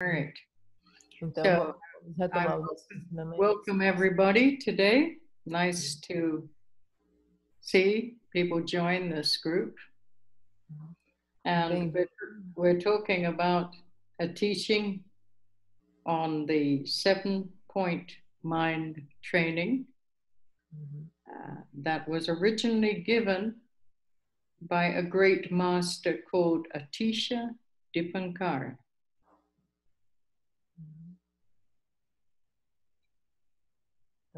All right. So, vamos retomar os ensinamentos. Welcome, everybody, today. Nice to see people join this group. And we're, we're talking about a teaching on the seven point mind training uh, that was originally given by a great master called Atisha Dipankar.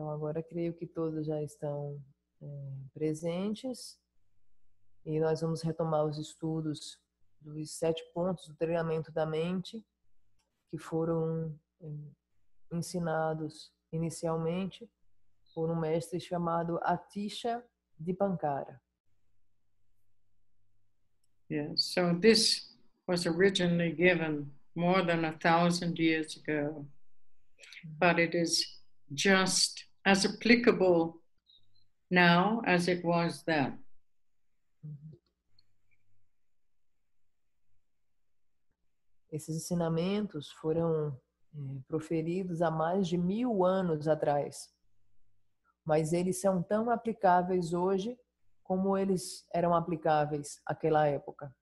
Então, agora creio que todos já estão é, presentes e nós vamos retomar os estudos dos sete pontos do treinamento da mente que foram é, ensinados inicialmente por um mestre chamado Atisha Dipankara. Yes, so this was originally given more than a thousand years ago, but it is just as applicable now as it was then. Esses ensinamentos foram é, proferidos há mais de mil anos atrás, mas eles são tão aplicáveis hoje como eles eram aplicáveis àquela época.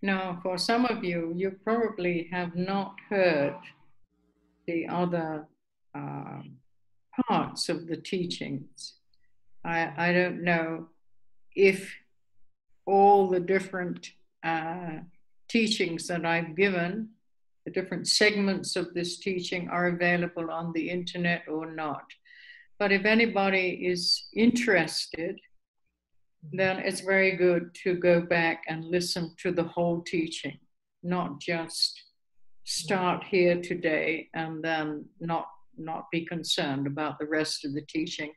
Now, for some of you, you probably have not heard the other um, parts of the teachings. I, I don't know if all the different uh, teachings that I've given, the different segments of this teaching, are available on the internet or not. But if anybody is interested, then it's very good to go back and listen to the whole teaching, not just start here today and then not not be concerned about the rest of the teaching.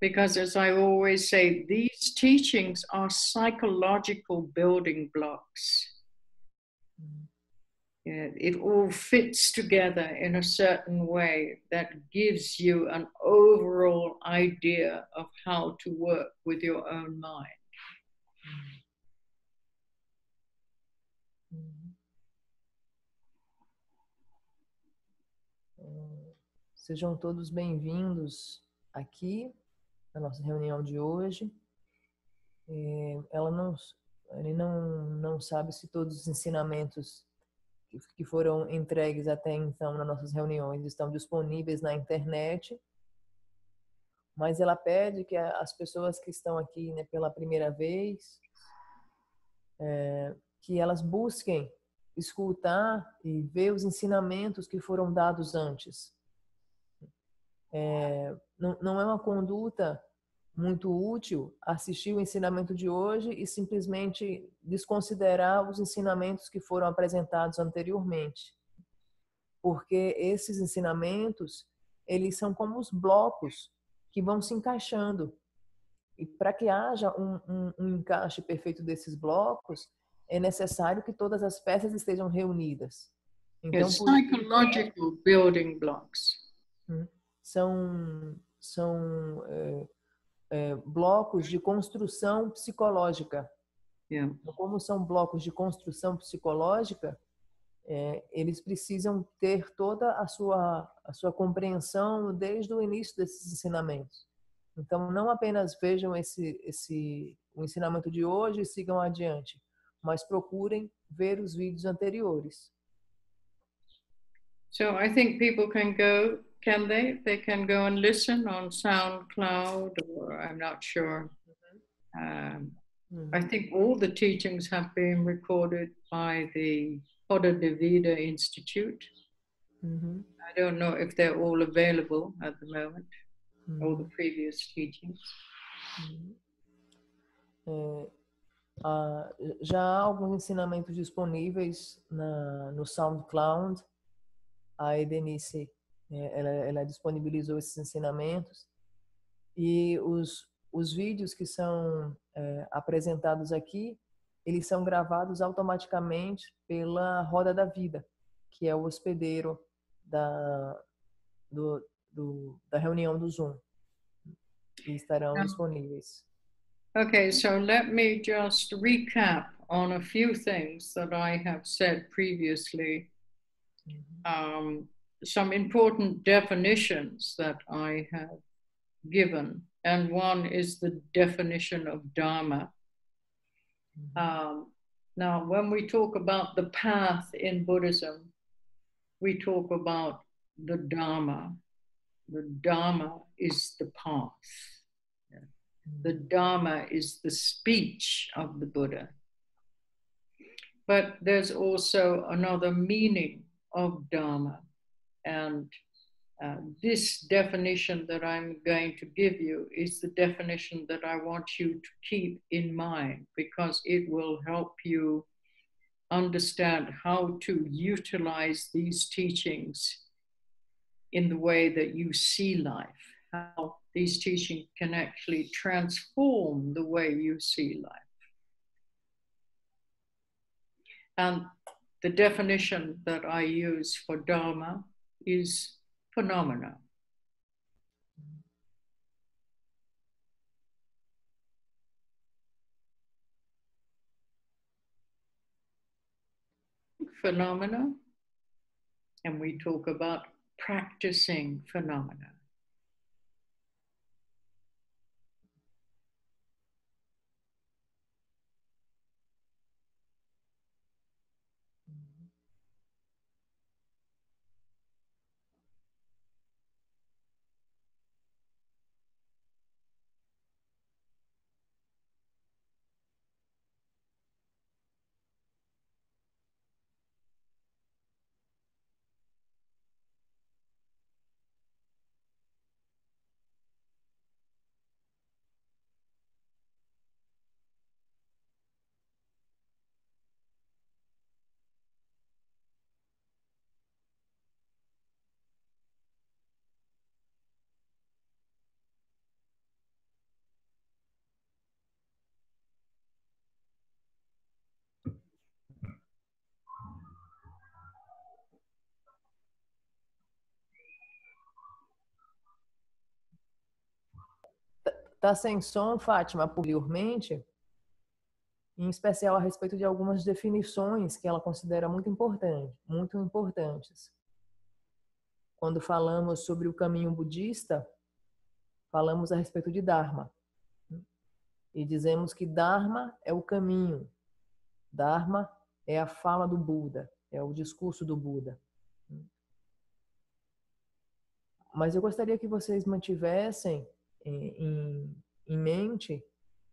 Because as I always say, these teachings are psychological building blocks. Yeah, it all fits together in a certain way that gives you an overall idea of how to work with your own mind. É, Sejam todos bem-vindos aqui na nossa reunião de hoje. É, Ela não, ele não, não sabe se todos os ensinamentos que- foram entregues até então nas nossas reuniões estão disponíveis na internet, mas ela pede que as pessoas que estão aqui né, pela primeira vez, é, que elas busquem escutar e ver os ensinamentos que foram dados antes. É, não, não é uma conduta muito útil assistir o ensinamento de hoje e simplesmente desconsiderar os ensinamentos que foram apresentados anteriormente. Porque esses ensinamentos, eles são como os blocos que vão se encaixando. E para que haja um, um, um encaixe perfeito desses blocos, é necessário que todas as peças estejam reunidas. Então, por- psychological building blocks. São, são é, é, blocos de construção psicológica. Yeah. Como são blocos de construção psicológica, é, eles precisam ter toda a sua, a sua compreensão desde o início desses ensinamentos. Então, não apenas vejam esse, esse, o ensinamento de hoje e sigam adiante, mas procurem ver os vídeos anteriores. So I think people can go, can they? They can go and listen on SoundCloud, or I'm not sure. Um, Uhum. I think all the teachings have been recorded by the Poda de Vida Institute. Uhum. I don't know if they're all available at the moment, all the previous teachings. É, ah, já há alguns ensinamentos disponíveis na, no SoundCloud. A Edenice, ela, ela disponibilizou esses ensinamentos. E os, os vídeos que são é, apresentados aqui, eles são gravados automaticamente pela Roda da Vida, que é o hospedeiro da, do, do, da reunião do Zoom. E estarão Ah. disponíveis. Okay, so let me just recap on a few things that I have said previously um, some important definitions that I have given, and one is the definition of Dharma. Um, now, when we talk about the path in Buddhism, we talk about the Dharma. The Dharma is the path. The Dharma is the speech of the Buddha. But there's also another meaning of Dharma. And uh, this definition that I'm going to give you is the definition that I want you to keep in mind because it will help you understand how to utilize these teachings in the way that you see life, how these teachings can actually transform the way you see life. And the definition that I use for Dharma is phenomena. Phenomena, and we talk about practicing phenomena. Está sem som, Fátima, posteriormente, em especial a respeito de algumas definições que ela considera muito importantes, muito importantes. Quando falamos sobre o caminho budista, falamos a respeito de Dharma. E dizemos que Dharma é o caminho. Dharma é a fala do Buda, é o discurso do Buda. Mas eu gostaria que vocês mantivessem em, em mente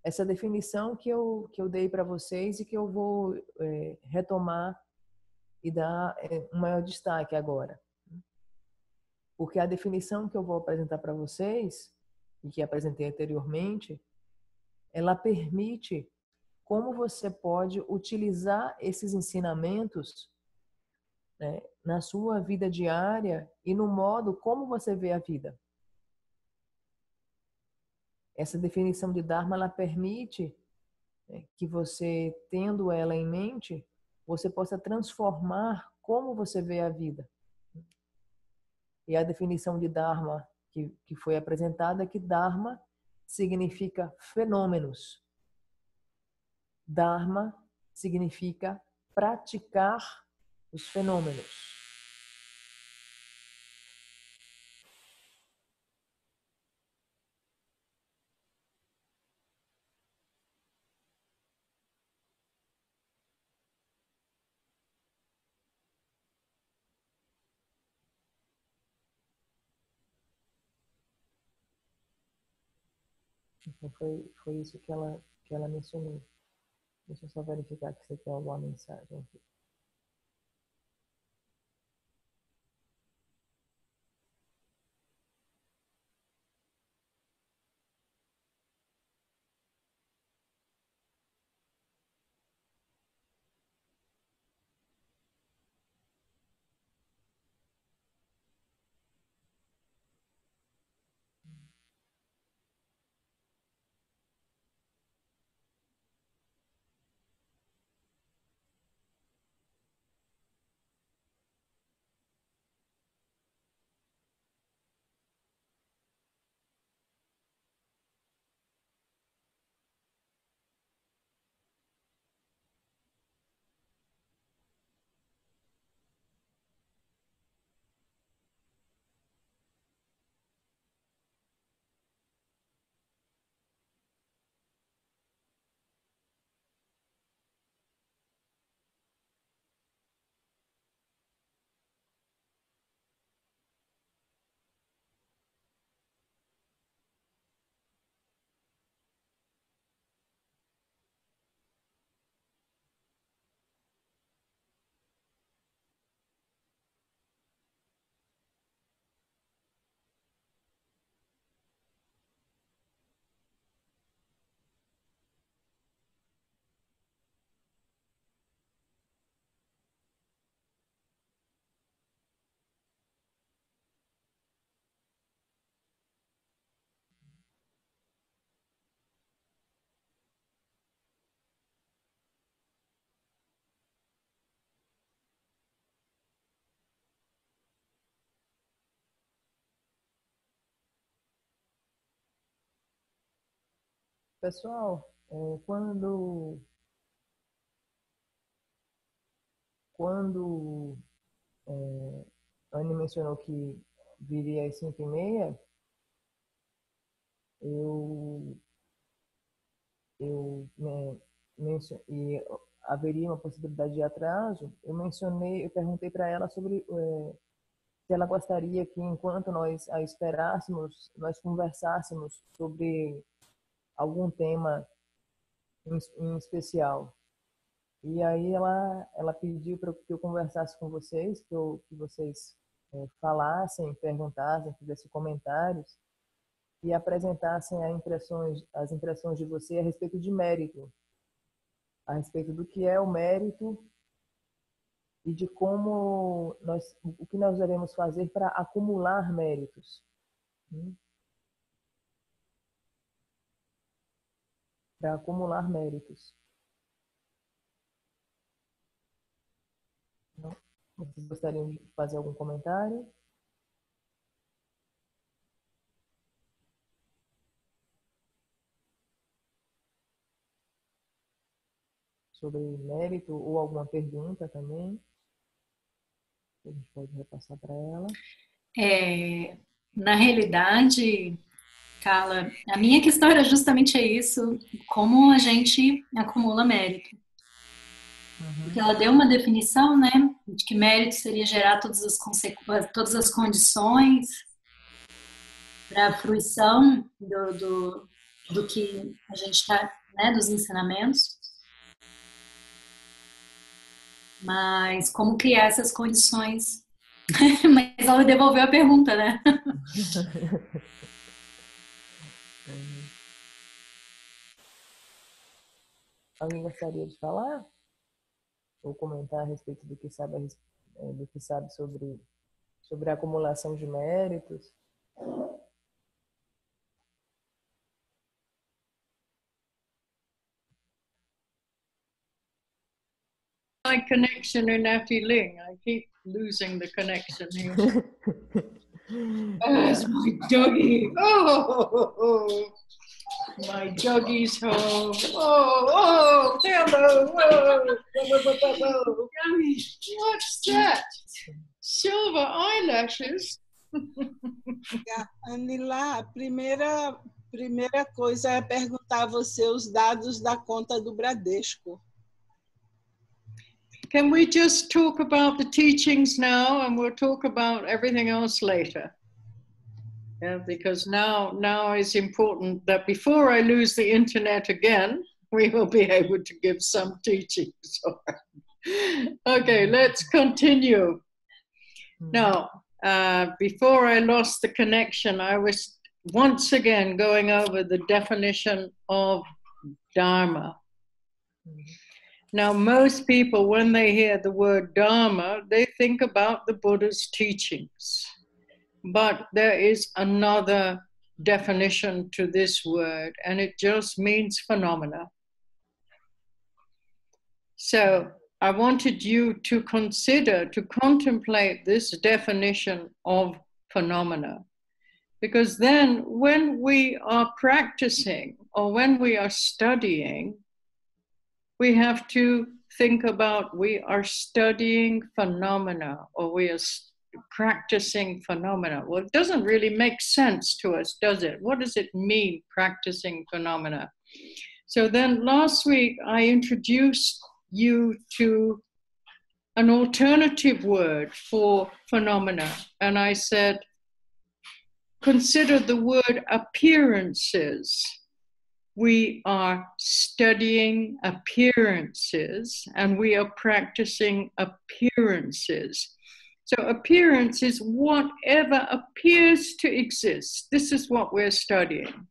essa definição que eu, que eu dei para vocês e que eu vou é, retomar e dar é, um maior destaque agora. Porque a definição que eu vou apresentar para vocês, e que apresentei anteriormente, ela permite como você pode utilizar esses ensinamentos né, na sua vida diária e no modo como você vê a vida. Essa definição de Dharma ela permite né, que você, tendo ela em mente, você possa transformar como você vê a vida. E a definição de Dharma que, que foi apresentada é que Dharma significa fenômenos. Dharma significa praticar os fenômenos. Então foi, foi isso que ela, que ela mencionou. Deixa eu só verificar que você tem alguma mensagem aqui. Pessoal, é, quando quando é, Anne mencionou que viria às cinco e meia, eu eu né, e haveria uma possibilidade de atraso, eu mencionei, eu perguntei para ela sobre é, se ela gostaria que enquanto nós a esperássemos, nós conversássemos sobre algum tema em, especial. E aí ela ela pediu para que eu conversasse com vocês, que, eu, que vocês é, falassem, perguntassem, fizessem comentários e apresentassem as impressões, as impressões de você a respeito de mérito, a respeito do que é o mérito e de como nós, o que nós devemos fazer para acumular méritos. Para acumular méritos. Vocês gostariam de fazer algum comentário? Sobre mérito ou alguma pergunta também? A gente pode repassar para ela. É, na realidade, Carla, a minha questão era justamente isso: como a gente acumula mérito. Uhum. Porque ela deu uma definição, né, de que mérito seria gerar todas as, todas as condições para a fruição do, do, do que a gente está, né, dos ensinamentos. Mas como criar essas condições? Mas ela devolveu a pergunta, né? Alguém gostaria de falar? ou comentar a respeito do que sabe, é, do que sabe sobre, sobre a acumulação de méritos. My connection in Natty Ling. I keep losing the connection here. oh, my doggy. Oh, my doggy's home. Oh, oh, hello. Whoa. Whoa, What's that? Silver eyelashes. Anila, a primeira, primeira coisa é perguntar a você os dados da conta do Bradesco. Can we just talk about the teachings now and we'll talk about everything else later? Yeah, because now now it's important that before I lose the internet again, we will be able to give some teachings. okay, let's continue. Hmm. Now, uh, before I lost the connection, I was once again going over the definition of Dharma. Now, most people, when they hear the word Dharma, they think about the Buddha's teachings. But there is another definition to this word, and it just means phenomena. So I wanted you to consider, to contemplate this definition of phenomena. Because then, when we are practicing or when we are studying, we have to think about we are studying phenomena or we are practicing phenomena. Well, it doesn't really make sense to us, does it? What does it mean, practicing phenomena? So then last week I introduced you to an alternative word for phenomena, and I said, consider the word appearances. We are studying appearances and we are practicing appearances. So, appearance is whatever appears to exist. This is what we're studying.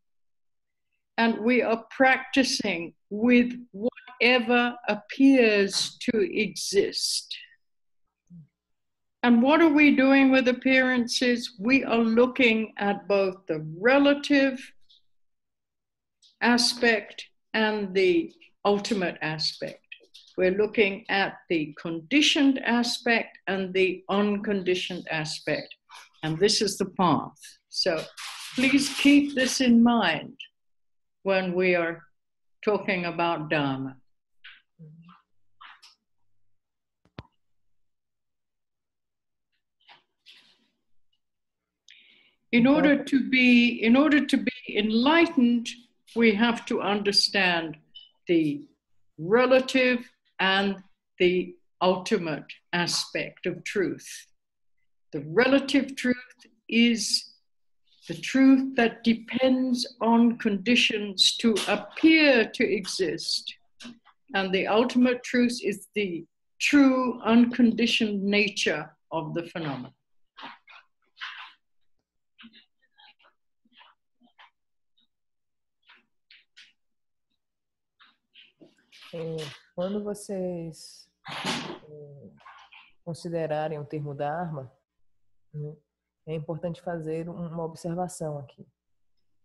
And we are practicing with whatever appears to exist. And what are we doing with appearances? We are looking at both the relative aspect and the ultimate aspect. We're looking at the conditioned aspect and the unconditioned aspect. And this is the path. So please keep this in mind. when we are talking about Dharma. In order to be in order to be enlightened, we have to understand the relative and the ultimate aspect of truth. The relative truth is the truth that depends on conditions to appear to exist. And the ultimate truth is the true unconditioned nature of the phenomenon. É, quando vocês é, considerarem o termo Dharma, né, é importante fazer uma observação aqui.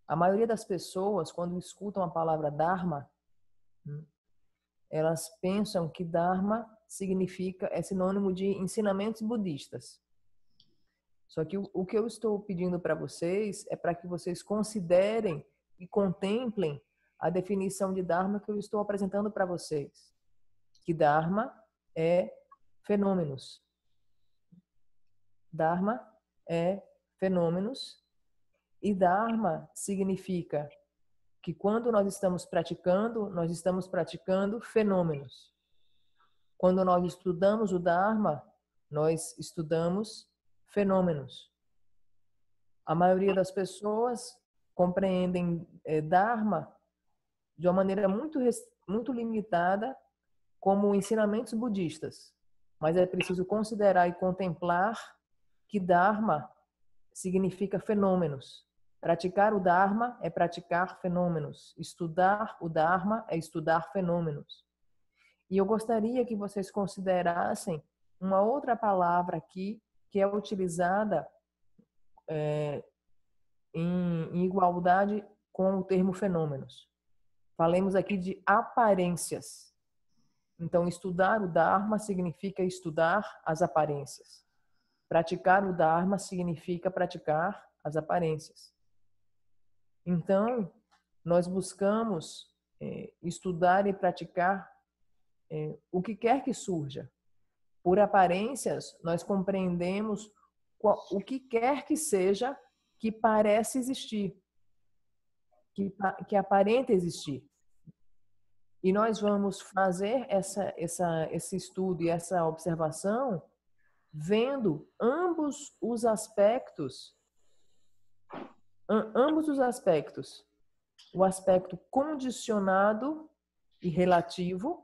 A maioria das pessoas, quando escutam a palavra Dharma, né, elas pensam que Dharma significa, é sinônimo de ensinamentos budistas. Só que o, o que eu estou pedindo para vocês é para que vocês considerem e contemplem a definição de Dharma que eu estou apresentando para vocês. Que Dharma é fenômenos. Dharma é fenômenos e Dharma significa que quando nós estamos praticando, nós estamos praticando fenômenos. Quando nós estudamos o Dharma, nós estudamos fenômenos. A maioria das pessoas compreendem é, Dharma de uma maneira muito, muito limitada como ensinamentos budistas. Mas é preciso considerar e contemplar que Dharma significa fenômenos. Praticar o Dharma é praticar fenômenos. Estudar o Dharma é estudar fenômenos. E eu gostaria que vocês considerassem uma outra palavra aqui que é utilizada é, em, em igualdade com o termo fenômenos. Falemos aqui de aparências. Então, estudar o Dharma significa estudar as aparências. Praticar o Dharma significa praticar as aparências. Então, nós buscamos é, estudar e praticar é, o que quer que surja. Por aparências, nós compreendemos qual, o que quer que seja que parece existir que, que aparenta existir. E nós vamos fazer essa, essa, esse estudo e essa observação vendo ambos os aspectos, ambos os aspectos, o aspecto condicionado e relativo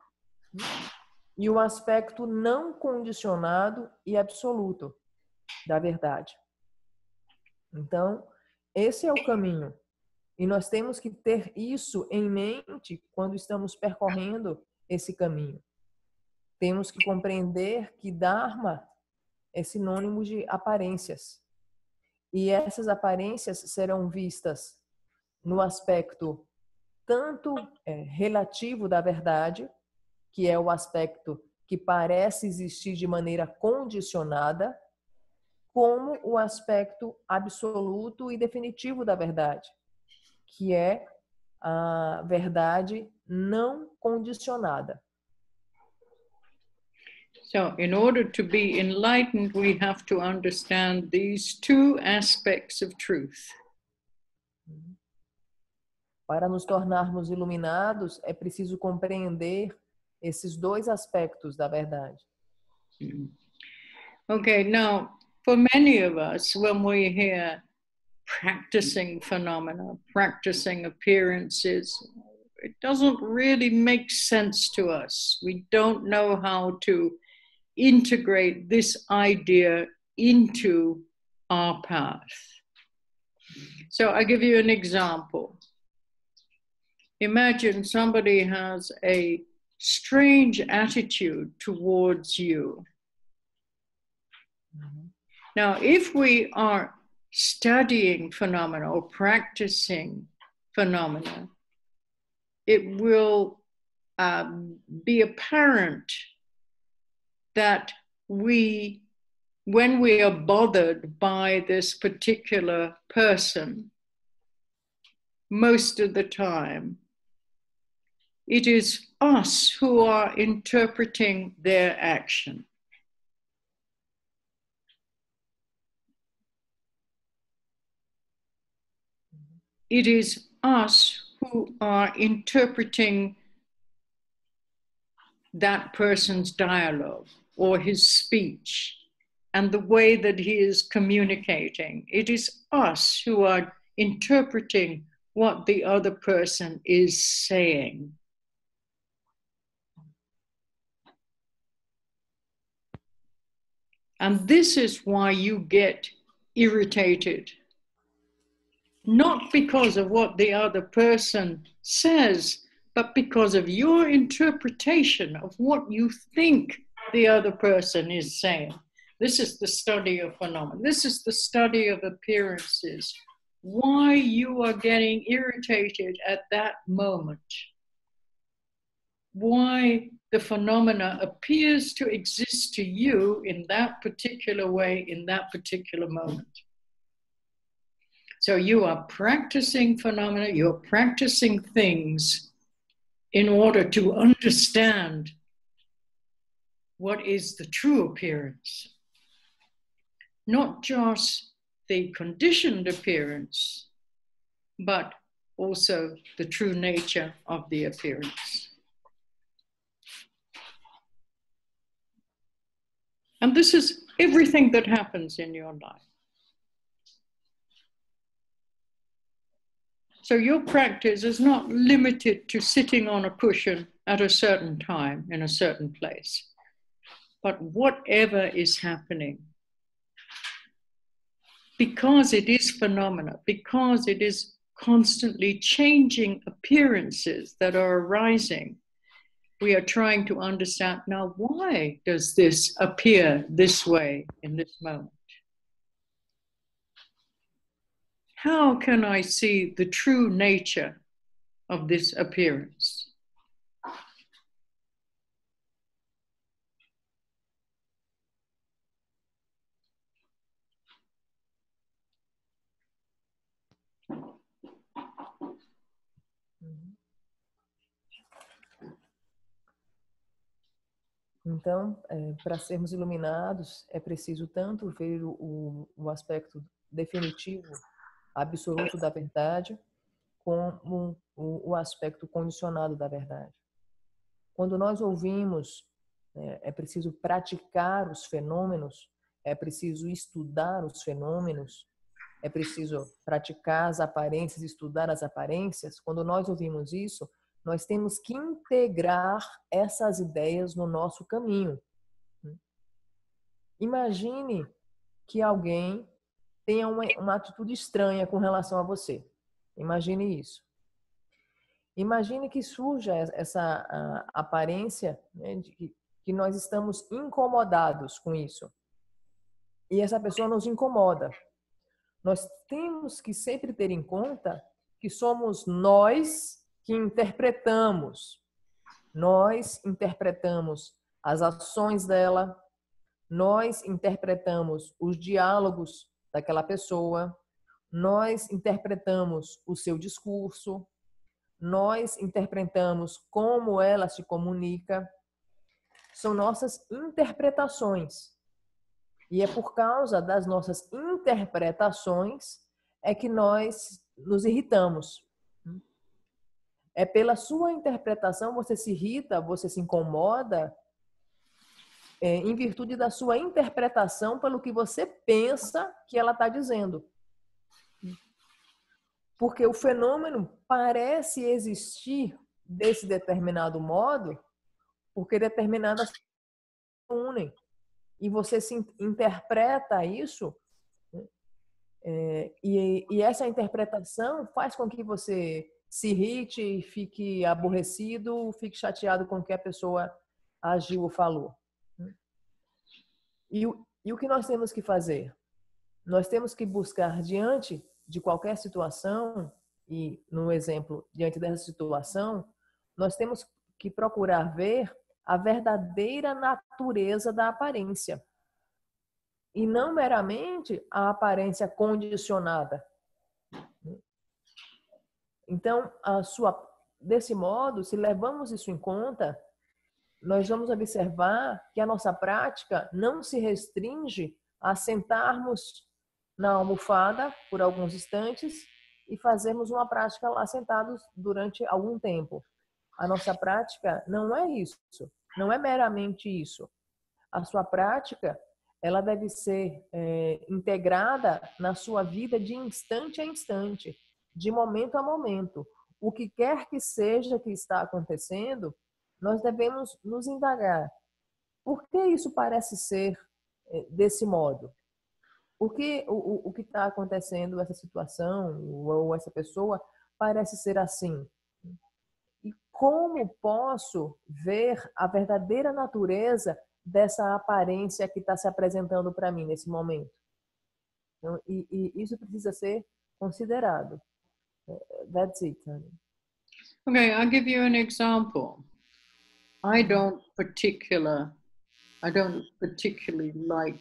e o aspecto não condicionado e absoluto da verdade. Então, esse é o caminho. E nós temos que ter isso em mente quando estamos percorrendo esse caminho. Temos que compreender que Dharma é sinônimo de aparências. E essas aparências serão vistas no aspecto tanto é, relativo da verdade, que é o aspecto que parece existir de maneira condicionada, como o aspecto absoluto e definitivo da verdade, que é a verdade não condicionada. So, in order to be enlightened, we have to understand these two aspects of truth. Para nos tornarmos iluminados, é preciso compreender esses dois aspectos da verdade. Okay, now, for many of us, when we hear practicing phenomena, practicing appearances. It doesn't really make sense to us. We don't know how to integrate this idea into our path. So I give you an example. Imagine somebody has a strange attitude towards you. Mm-hmm. Now, if we are studying phenomena or practicing phenomena, it will um, be apparent that we, when we are bothered by this particular person, most of the time, it is us who are interpreting their action. It is us who are interpreting that person's dialogue or his speech and the way that he is communicating. It is us who are interpreting what the other person is saying. And this is why you get irritated. Not because of what the other person says, but because of your interpretation of what you think the other person is saying. This is the study of phenomena. This is the study of appearances. Why you are getting irritated at that moment. Why the phenomena appears to exist to you in that particular way, in that particular moment. So you are practicing phenomena, you're practicing things in order to understand what is the true appearance. Not just the conditioned appearance, but also the true nature of the appearance. And this is everything that happens in your life. So your practice is not limited to sitting on a cushion at a certain time in a certain place, but whatever is happening. Because it is phenomena, because it is constantly changing appearances that are arising, we are trying to understand now why does this appear this way in this moment? How can I see the true nature of this appearance? Então, é, para sermos iluminados, é preciso tanto ver o, o aspecto definitivo, absoluto da verdade, como o, aspecto condicionado da verdade. Quando nós ouvimos, é, é preciso praticar os fenômenos, é preciso estudar os fenômenos, é preciso praticar as aparências, estudar as aparências. Quando nós ouvimos isso, nós temos que integrar essas ideias no nosso caminho. Imagine que alguém tenha uma, uma atitude estranha com relação a você. Imagine isso. Imagine que surja essa aparência né, de que, que nós estamos incomodados com isso. E essa pessoa nos incomoda. Nós temos que sempre ter em conta que somos nós que interpretamos. Nós interpretamos as ações dela, nós interpretamos os diálogos daquela pessoa, nós interpretamos o seu discurso, nós interpretamos como ela se comunica. São nossas interpretações. E é por causa das nossas interpretações é que nós nos irritamos. É pela sua interpretação você se irrita, você se incomoda, é, em virtude da sua interpretação pelo que você pensa que ela está dizendo. Porque o fenômeno parece existir desse determinado modo, porque determinadas unem. E você se interpreta isso, é, e, e essa interpretação faz com que você se irrite, fique aborrecido, fique chateado com o que a pessoa agiu ou falou. E, e o que nós temos que fazer? Nós temos que buscar diante de qualquer situação, e no exemplo, diante dessa situação, nós temos que procurar ver a verdadeira natureza da aparência. E não meramente a aparência condicionada. Então, a sua, desse modo, se levamos isso em conta, nós vamos observar que a nossa prática não se restringe a sentarmos na almofada por alguns instantes e fazermos uma prática lá sentados durante algum tempo. A nossa prática não é isso, não é meramente isso. A sua prática ela deve ser é, integrada na sua vida de instante a instante, de momento a momento. O que quer que seja que está acontecendo, nós devemos nos indagar. Por que isso parece ser é, desse modo? Por que o, o que está acontecendo, essa situação ou essa pessoa parece ser assim? E como posso ver a verdadeira natureza dessa aparência que está se apresentando para mim nesse momento? Então, e, e, isso precisa ser considerado. É, that's it. Honey. Okay, I'll give you an example. I don't particular, I don't particularly like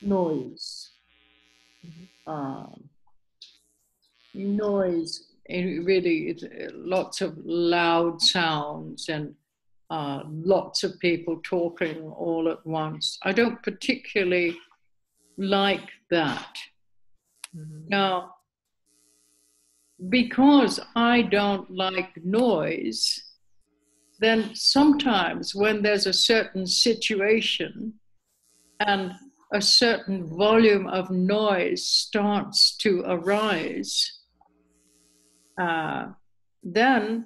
noise. Mm-hmm. Um, noise, it really, it's uh, lots of loud sounds and uh, lots of people talking all at once. I don't particularly like that. Mm-hmm. Now, because I don't like noise, then sometimes when there's a certain situation and a certain volume of noise starts to arise, uh, then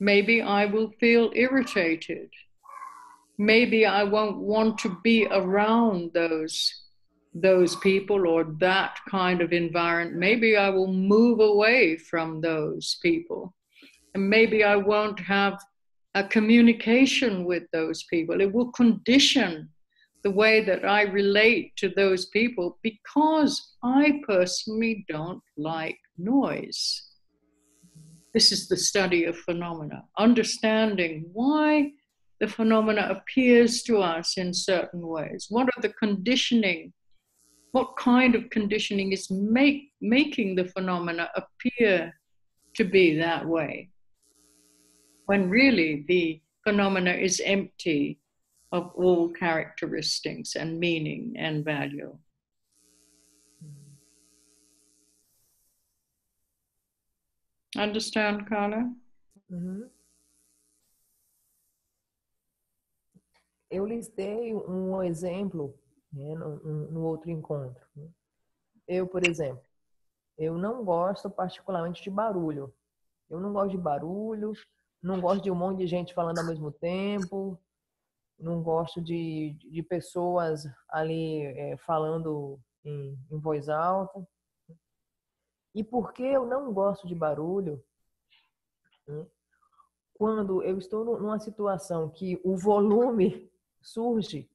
maybe I will feel irritated. Maybe I won't want to be around those those people or that kind of environment. Maybe I will move away from those people. And maybe I won't have a communication with those people. It will condition the way that I relate to those people because I personally don't like noise. This is the study of phenomena, understanding why the phenomena appears to us in certain ways. What are the conditioning? What kind of conditioning is make, making the phenomena appear to be that way? When really the phenomena is empty of all characteristics and meaning and value. Understand, Carla? Uhum. Eu listei um exemplo né, no, no, outro encontro. Né. Eu, por exemplo, eu não gosto particularmente de barulho. Eu não gosto de barulho, não gosto de um monte de gente falando ao mesmo tempo, não gosto de, de pessoas ali é, falando em, em voz alta. E por que eu não gosto de barulho? Né? Quando eu estou numa situação que o volume surge,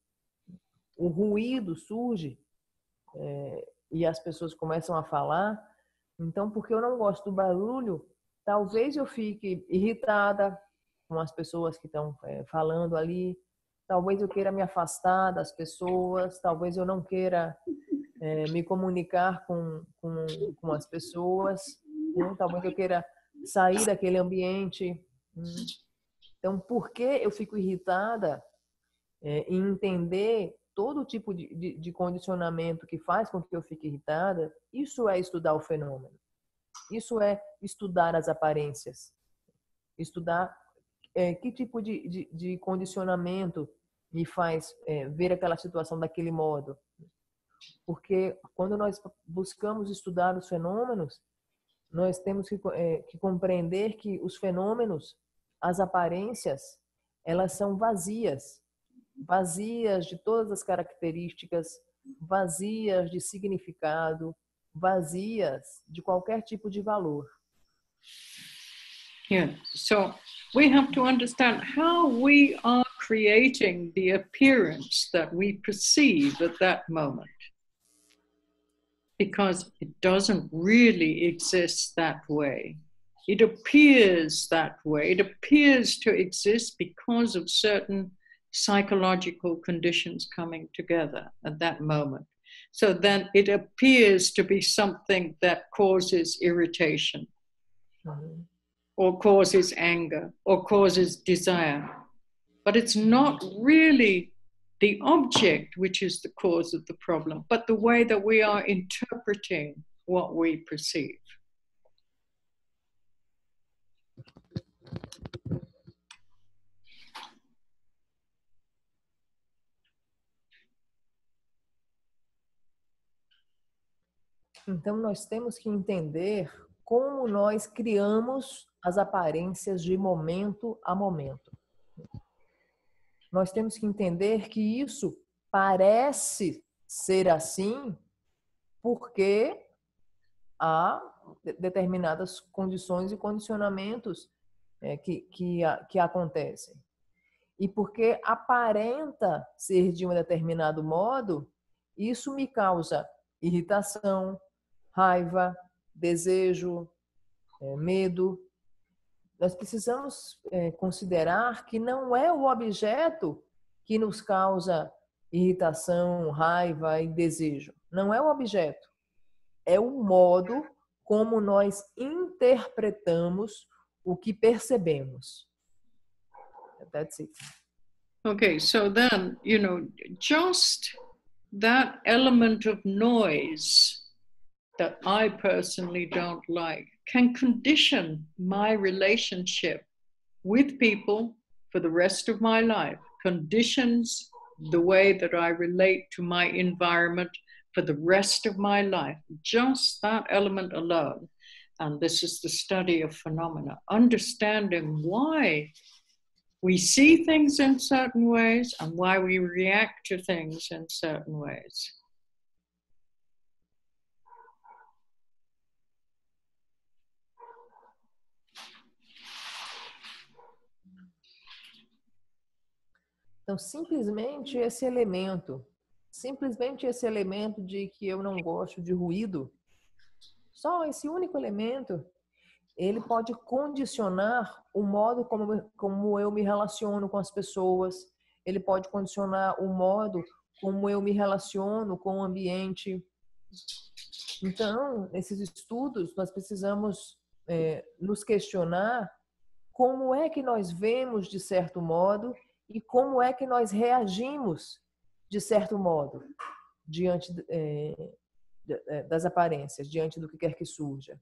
o ruído surge, é, e as pessoas começam a falar, então, porque eu não gosto do barulho, Talvez eu fique irritada com as pessoas que estão é, falando ali. Talvez eu queira me afastar das pessoas. Talvez eu não queira é, me comunicar com, com, com as pessoas. Né? Talvez eu queira sair daquele ambiente. Hum. Então, por que eu fico irritada é, em entender todo tipo de, de, de, condicionamento que faz com que eu fique irritada? Isso é estudar o fenômeno. Isso é estudar as aparências, estudar é, que tipo de, de, de, condicionamento me faz é, ver aquela situação daquele modo. Porque quando nós buscamos estudar os fenômenos, nós temos que, é, que compreender que os fenômenos, as aparências, elas são vazias, vazias de todas as características, vazias de significado, vazias de qualquer tipo de valor. Yeah, so we have to understand how we are creating the appearance that we perceive at that moment. Because it doesn't really exist that way. It appears that way. It appears to exist because of certain psychological conditions coming together at that moment. So then it appears to be something that causes irritation. mm-hmm. or causes anger or causes desire. But it's not really the object which is the cause of the problem, but the way that we are interpreting what we perceive. Então, nós temos que entender como nós criamos as aparências de momento a momento. Nós temos que entender que isso parece ser assim porque há determinadas condições e condicionamentos é, que, que, que acontecem. E porque aparenta ser de um determinado modo, isso me causa irritação, raiva, desejo, é, medo. Nós precisamos é, considerar que não é o objeto que nos causa irritação, raiva e desejo. Não é o objeto. É o modo como nós interpretamos o que percebemos. That's it. Okay, so then, you know, just that element of noise that I personally don't like can condition my relationship with people for the rest of my life, conditions the way that I relate to my environment for the rest of my life. Just that element alone. And this is the study of phenomena, understanding why we see things in certain ways and why we react to things in certain ways. Então, simplesmente esse elemento, simplesmente esse elemento de que eu não gosto de ruído, só esse único elemento, ele pode condicionar o modo como, como eu me relaciono com as pessoas, ele pode condicionar o modo como eu me relaciono com o ambiente. Então, nesses estudos, nós precisamos é, nos questionar como é que nós vemos de certo modo e como é que nós reagimos, de certo modo, diante é, das aparências, diante do que quer que surja.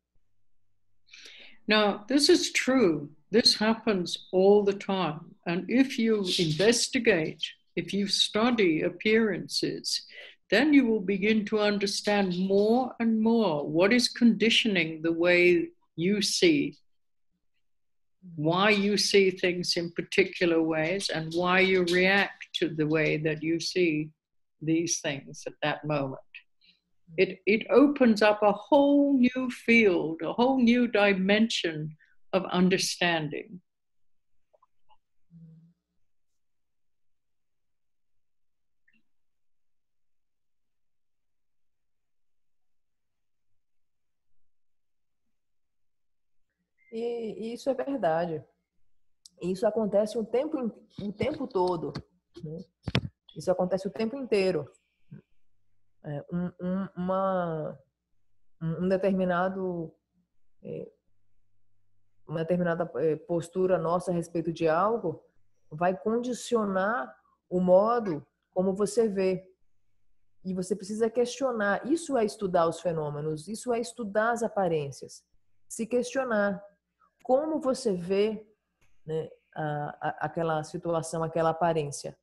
Now, this is true. This happens all the time. And if you investigate, if you study appearances, then you will begin to understand more and more what is conditioning the way you see why you see things in particular ways and why you react to the way that you see these things at that moment. It, it opens up a whole new field, a whole new dimension of understanding. E, isso é verdade. Isso acontece o tempo, o tempo todo. Né? Isso acontece o tempo inteiro. É, um, um, uma, um determinado é, uma determinada é, postura nossa a respeito de algo vai condicionar o modo como você vê. E você precisa questionar. Isso é estudar os fenômenos, isso é estudar as aparências. Se questionar como você vê né, a, a, aquela situação, aquela aparência.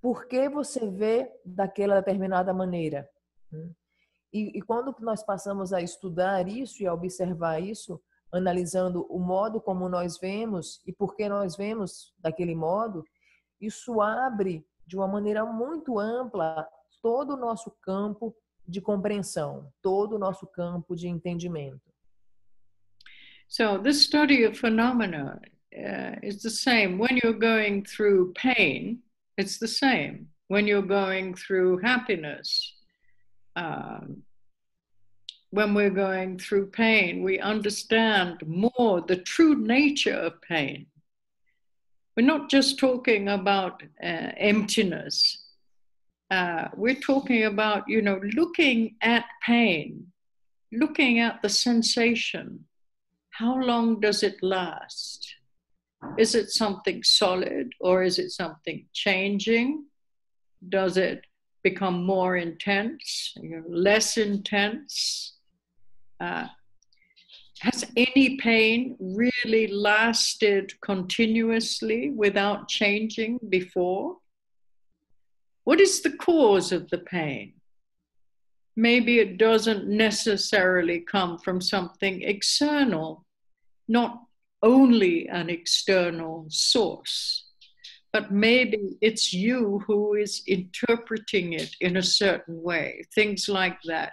Por que você vê daquela determinada maneira? Né? E, e quando nós passamos a estudar isso e a observar isso, analisando o modo como nós vemos e por que nós vemos daquele modo, isso abre de uma maneira muito ampla todo o nosso campo de compreensão, todo o nosso campo de entendimento. So, this study of phenomena uh, is the same. When you're going through pain, it's the same. When you're going through happiness, um, when we're going through pain, we understand more the true nature of pain. We're not just talking about uh, emptiness. Uh, we're talking about, you know, looking at pain, looking at the sensation, how long does it last? Is it something solid or is it something changing? Does it become more intense, you know, less intense? Uh, has any pain really lasted continuously without changing before? What is the cause of the pain? Maybe it doesn't necessarily come from something external, not only an external source, but maybe it's you who is interpreting it in a certain way, things like that.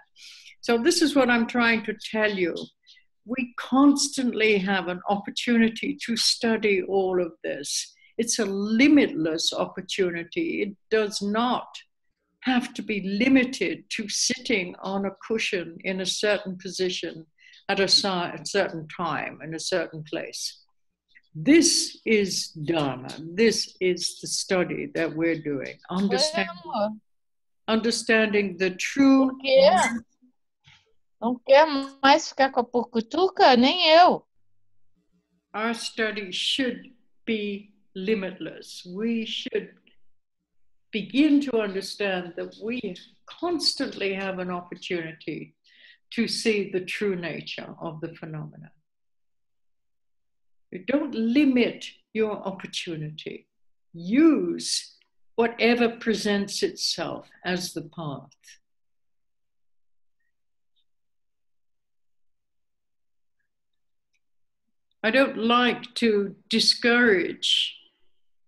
So, this is what I'm trying to tell you. We constantly have an opportunity to study all of this. It's a limitless opportunity. It does not have to be limited to sitting on a cushion in a certain position at a certain time in a certain place. This is Dharma. This is the study that we're doing. Understanding, understanding the true. Por quê? Não quer mais ficar com a pucutuca? Nem eu. Our study should be limitless. We should begin to understand that we constantly have an opportunity to see the true nature of the phenomena. You don't limit your opportunity. Use whatever presents itself as the path. I don't like to discourage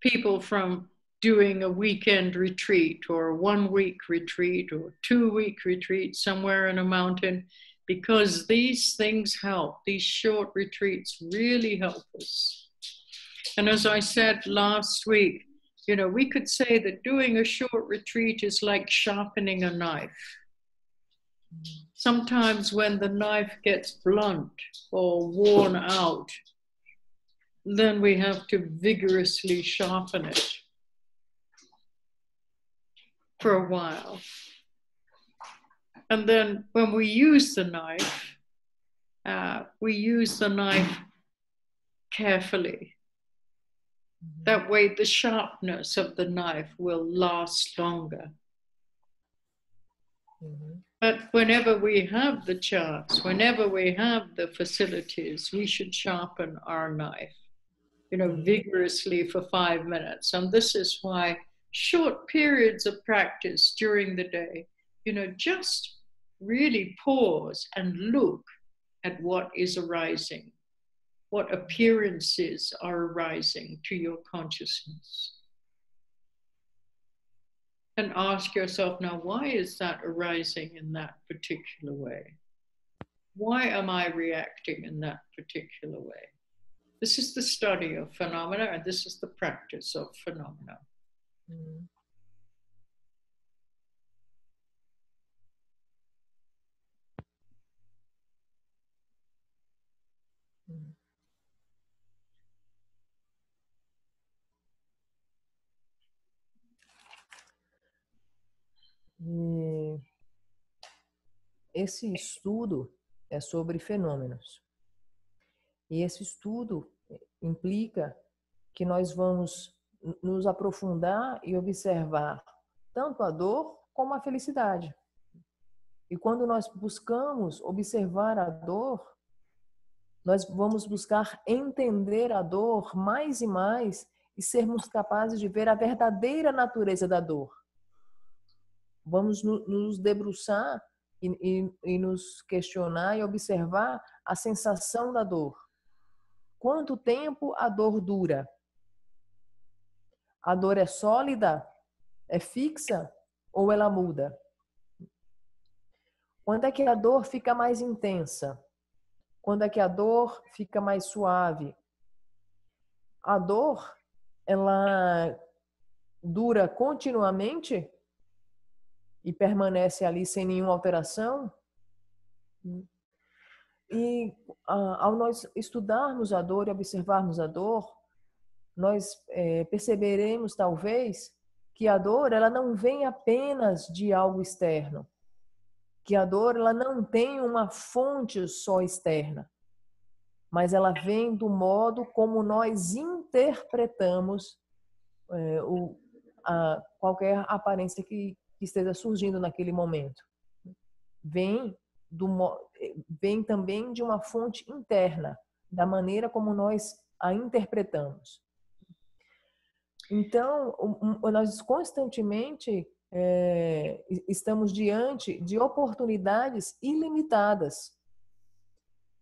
people from doing a weekend retreat or a one week retreat or two week retreat somewhere in a mountain because these things help. These short retreats really help us. And as I said last week, you know, we could say that doing a short retreat is like sharpening a knife. Sometimes when the knife gets blunt or worn out, then we have to vigorously sharpen it for a while. And then when we use the knife, uh, we use the knife carefully. Mm-hmm. That way, the sharpness of the knife will last longer. Mm-hmm. But whenever we have the chance, whenever we have the facilities, we should sharpen our knife, you know, mm-hmm. vigorously for five minutes. And this is why short periods of practice during the day, you know, just really pause and look at what is arising, what appearances are arising to your consciousness. And ask yourself now, why is that arising in that particular way? Why am I reacting in that particular way? This is the study of phenomena, and this is the practice of phenomena. Mm. E esse estudo é sobre fenômenos. E esse estudo implica que nós vamos nos aprofundar e observar tanto a dor como a felicidade. E quando nós buscamos observar a dor, nós vamos buscar entender a dor mais e mais e sermos capazes de ver a verdadeira natureza da dor. Vamos nos debruçar e, e, e nos questionar e observar a sensação da dor. Quanto tempo a dor dura? A dor é sólida? É fixa? Ou ela muda? Quando é que a dor fica mais intensa? Quando é que a dor fica mais suave? A dor, ela dura continuamente e permanece ali sem nenhuma alteração? E ao nós estudarmos a dor e observarmos a dor, nós é, perceberemos talvez que a dor ela não vem apenas de algo externo que a dor ela não tem uma fonte só externa, mas ela vem do modo como nós interpretamos é, o, a, qualquer aparência que, que esteja surgindo naquele momento. Vem, do, vem também de uma fonte interna, da maneira como nós a interpretamos. Então, nós constantemente é, estamos diante de oportunidades ilimitadas.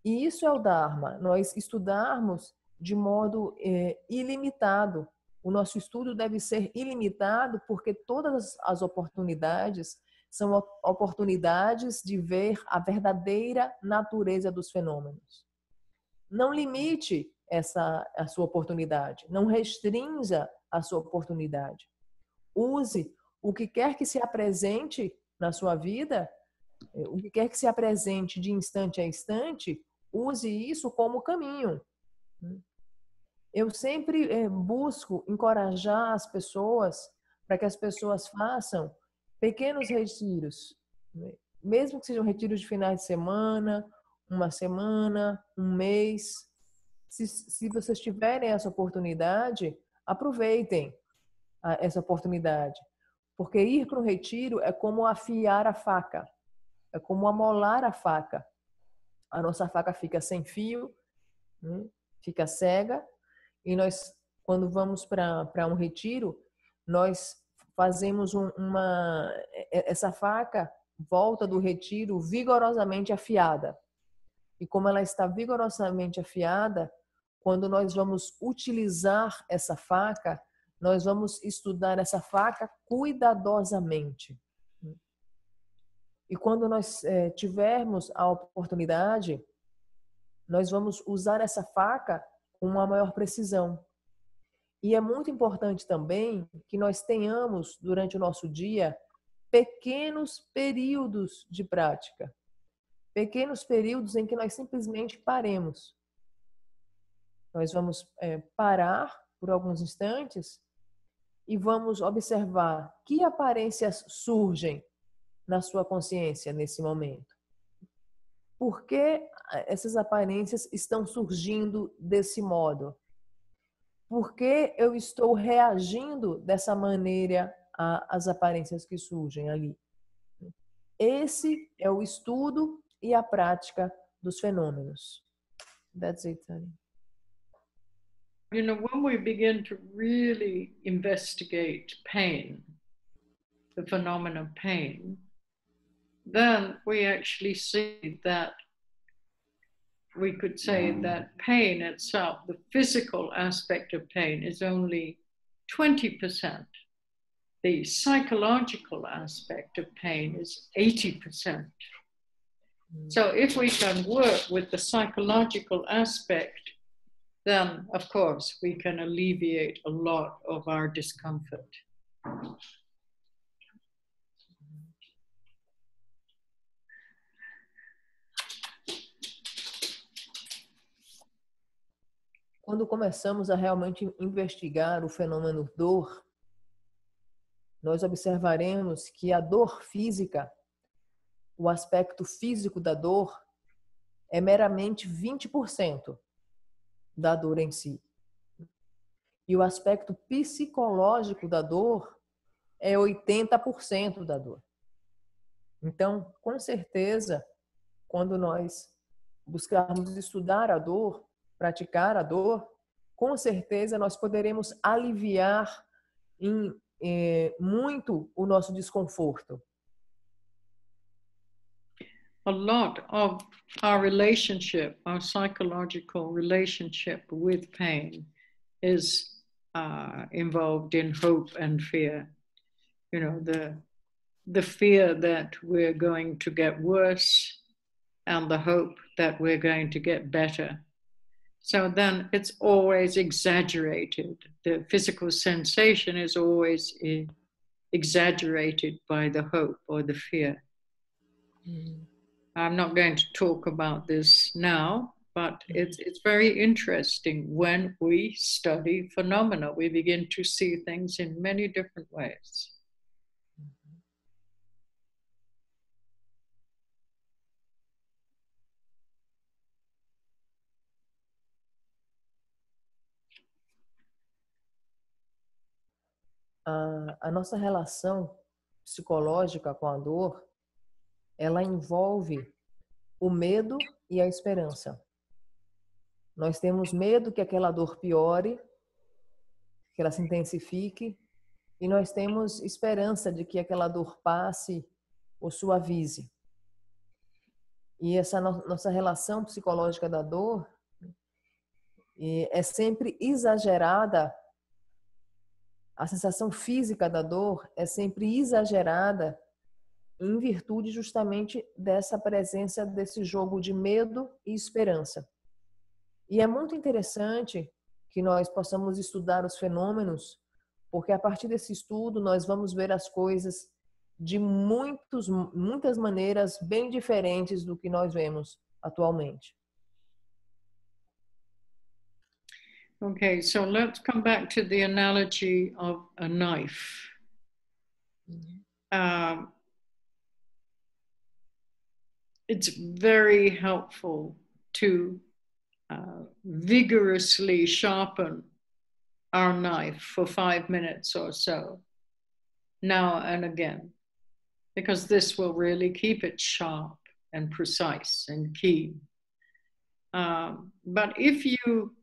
E isso é o Dharma, nós estudarmos de modo é, ilimitado. O nosso estudo deve ser ilimitado porque todas as oportunidades são oportunidades de ver a verdadeira natureza dos fenômenos. Não limite essa a sua oportunidade, não restrinja a sua oportunidade. Use o que quer que se apresente na sua vida, eh, o que quer que se apresente de instante a instante, use isso como caminho. Eu sempre eh, busco encorajar as pessoas para que as pessoas façam pequenos retiros, né? mesmo que sejam retiros de finais de semana, uma semana, um mês. Se, se vocês tiverem essa oportunidade, aproveitem essa oportunidade. Porque ir para um retiro é como afiar a faca, é como amolar a faca. A nossa faca fica sem fio, né? fica cega, e nós, quando vamos para um retiro, nós fazemos um, uma. Essa faca volta do retiro vigorosamente afiada. E como ela está vigorosamente afiada, quando nós vamos utilizar essa faca, nós vamos estudar essa faca cuidadosamente. E quando nós é, tivermos a oportunidade, nós vamos usar essa faca com uma maior precisão. E é muito importante também que nós tenhamos durante o nosso dia pequenos períodos de prática. Pequenos períodos em que nós simplesmente paremos nós vamos é, parar por alguns instantes e vamos observar que aparências surgem na sua consciência nesse momento. Por que essas aparências estão surgindo desse modo? Por que eu estou reagindo dessa maneira às aparências que surgem ali? Esse é o estudo e a prática dos fenômenos. That's it, Tony. You know, when we begin to really investigate pain, the phenomenon of pain, then we actually see that we could say that pain itself, the physical aspect of pain, is only 20%. The psychological aspect of pain is 80%. So, if we can work with the psychological aspect then of course we can alleviate a lot of our discomfort. Quando começamos a realmente investigar o fenômeno dor, nós observaremos que a dor física, o aspecto físico da dor, é meramente 20% da dor em si. E o aspecto psicológico da dor é 80% da dor. Então, com certeza, quando nós buscarmos estudar a dor, praticar a dor, com certeza nós poderemos aliviar em, eh, muito o nosso desconforto. A lot of our relationship, our psychological relationship with pain, is uh, involved in hope and fear. You know, the the fear that we're going to get worse and the hope that we're going to get better. So then it's always exaggerated. The physical sensation is always exaggerated by the hope or the fear. Mm. I'm not going to talk about this now, but mm-hmm. it's, it's very interesting when we study phenomena. We begin to see things in many different ways. a, nossa relação psicológica com a dor ela envolve o medo e a esperança. Nós temos medo que aquela dor piore, que ela se intensifique, e nós temos esperança de que aquela dor passe ou suavize. E essa no nossa relação psicológica da dor é sempre exagerada a sensação física da dor é sempre exagerada em virtude justamente dessa presença desse jogo de medo e esperança. E é muito interessante que nós possamos estudar os fenômenos, porque a partir desse estudo nós vamos ver as coisas de muitos, muitas maneiras bem diferentes do que nós vemos atualmente. Okay, so let's come back to the analogy of a knife. Mm-hmm. It's very helpful to uh, vigorously sharpen our knife for five minutes or so, now and again, because this will really keep it sharp and precise and keen. Um, but if you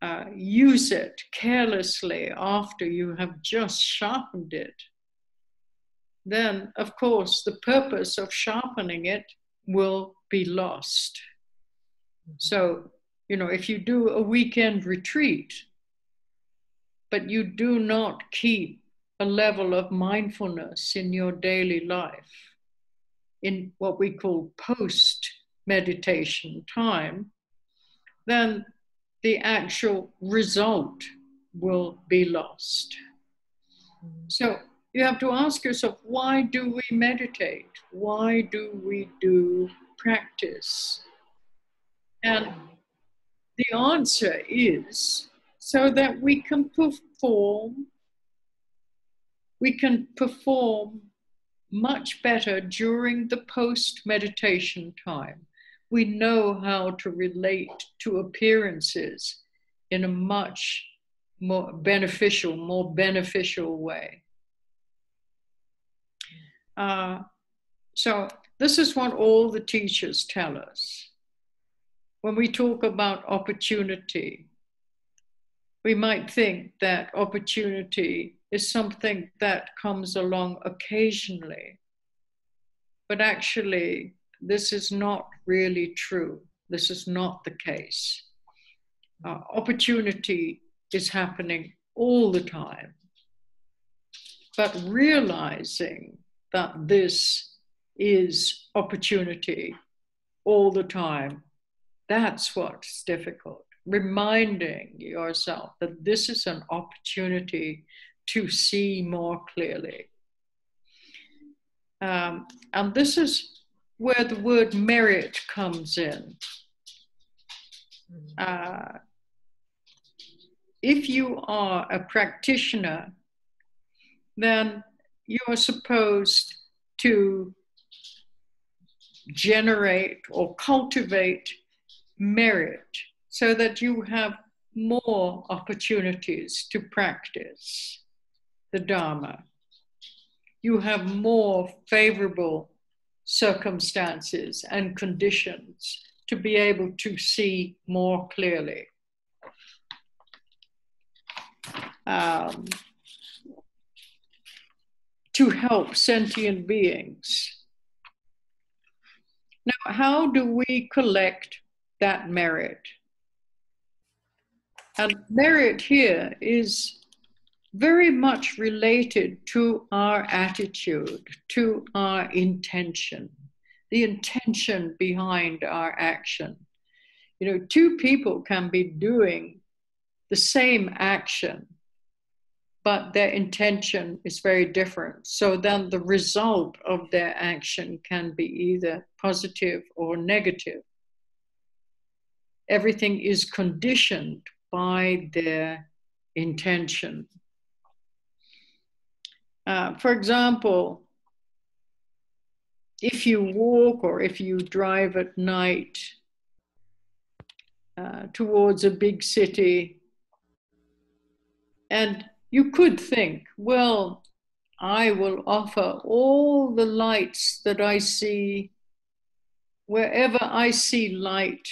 uh, use it carelessly after you have just sharpened it, then of course the purpose of sharpening it will be lost. Mm-hmm. So, you know, if you do a weekend retreat, but you do not keep a level of mindfulness in your daily life, in what we call post meditation time, then the actual result will be lost. Mm-hmm. So you have to ask yourself why do we meditate? Why do we do practice? And the answer is so that we can perform we can perform much better during the post meditation time we know how to relate to appearances in a much more beneficial, more beneficial way. Uh, so, this is what all the teachers tell us. When we talk about opportunity, we might think that opportunity is something that comes along occasionally. But actually, this is not really true. This is not the case. Uh, opportunity is happening all the time. But realizing that this is opportunity all the time, that's what's difficult. Reminding yourself that this is an opportunity to see more clearly. Um, and this is where the word merit comes in. Uh, if you are a practitioner, then you are supposed to generate or cultivate merit so that you have more opportunities to practice the Dharma. You have more favorable circumstances and conditions to be able to see more clearly. Um, to help sentient beings. Now, how do we collect that merit? And merit here is very much related to our attitude, to our intention, the intention behind our action. You know, two people can be doing the same action, but their intention is very different. So then the result of their action can be either positive or negative. Everything is conditioned by their intention. Uh, for example, if you walk or if you drive at night uh, towards a big city and you could think, well, I will offer all the lights that I see, wherever I see light,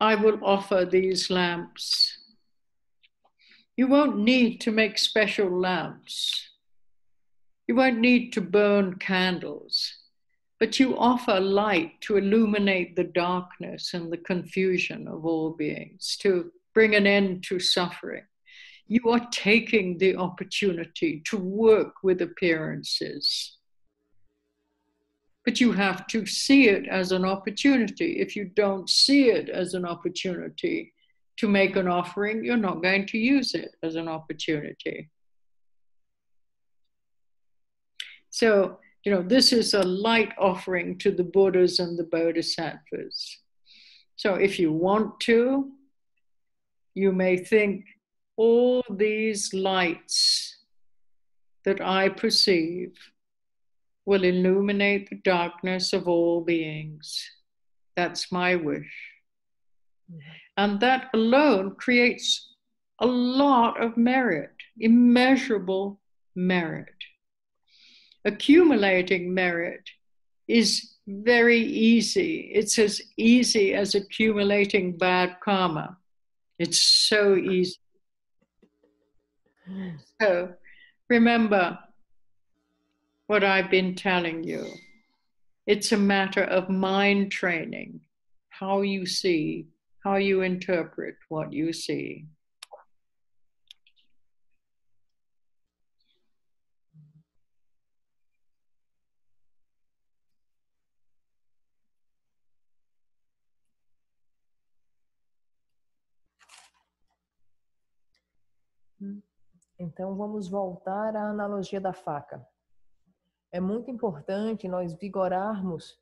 I will offer these lamps. You won't need to make special lamps. You won't need to burn candles, but you offer light to illuminate the darkness and the confusion of all beings, to bring an end to suffering. You are taking the opportunity to work with appearances. But you have to see it as an opportunity. If you don't see it as an opportunity to make an offering, you're not going to use it as an opportunity. So, you know, this is a light offering to the Buddhas and the Bodhisattvas. So, if you want to, you may think all these lights that I perceive will illuminate the darkness of all beings. That's my wish. And that alone creates a lot of merit, immeasurable merit. Accumulating merit is very easy. It's as easy as accumulating bad karma. It's so easy. So remember what I've been telling you. It's a matter of mind training, how you see, how you interpret what you see. Então vamos voltar à analogia da faca. É muito importante nós vigorarmos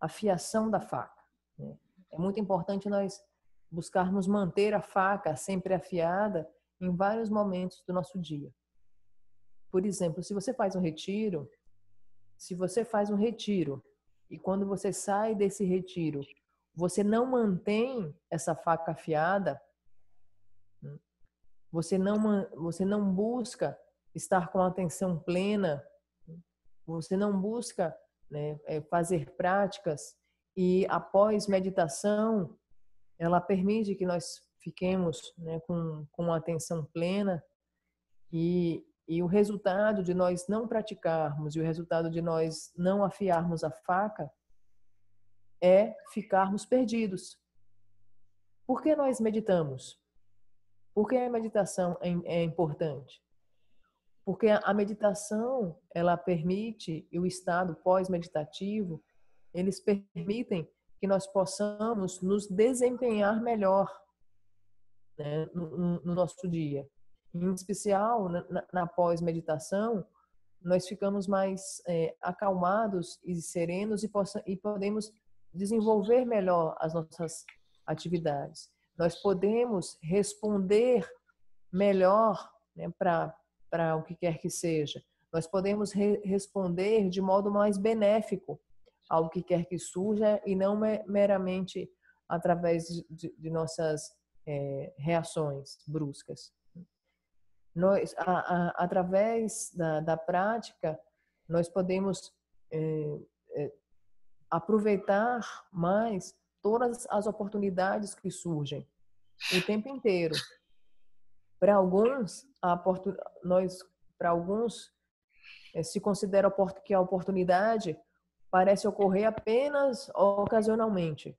a fiação da faca. Né? É muito importante nós buscarmos manter a faca sempre afiada em vários momentos do nosso dia. Por exemplo, se você faz um retiro, se você faz um retiro e quando você sai desse retiro, você não mantém essa faca afiada, você não, você não busca estar com atenção plena, você não busca né, é, fazer práticas e após meditação, ela permite que nós fiquemos né, com, com atenção plena e, e o resultado de nós não praticarmos e o resultado de nós não afiarmos a faca é ficarmos perdidos. Por que nós meditamos? Por que a meditação é, é importante? Porque a meditação, ela permite, e o estado pós-meditativo, eles permitem que nós possamos nos desempenhar melhor né, no, no, nosso dia. Em especial, na, na pós-meditação, nós ficamos mais é, acalmados e serenos e, possa, e podemos desenvolver melhor as nossas atividades nós podemos responder melhor né, para o que quer que seja. Nós podemos re responder de modo mais benéfico ao que quer que surja e não meramente através de, de nossas é, reações bruscas. Nós, a, a, através da, da, prática, nós podemos é, é, aproveitar mais todas as oportunidades que surgem o tempo inteiro. Para alguns, a nós para alguns eh, se considera que a oportunidade parece ocorrer apenas ocasionalmente.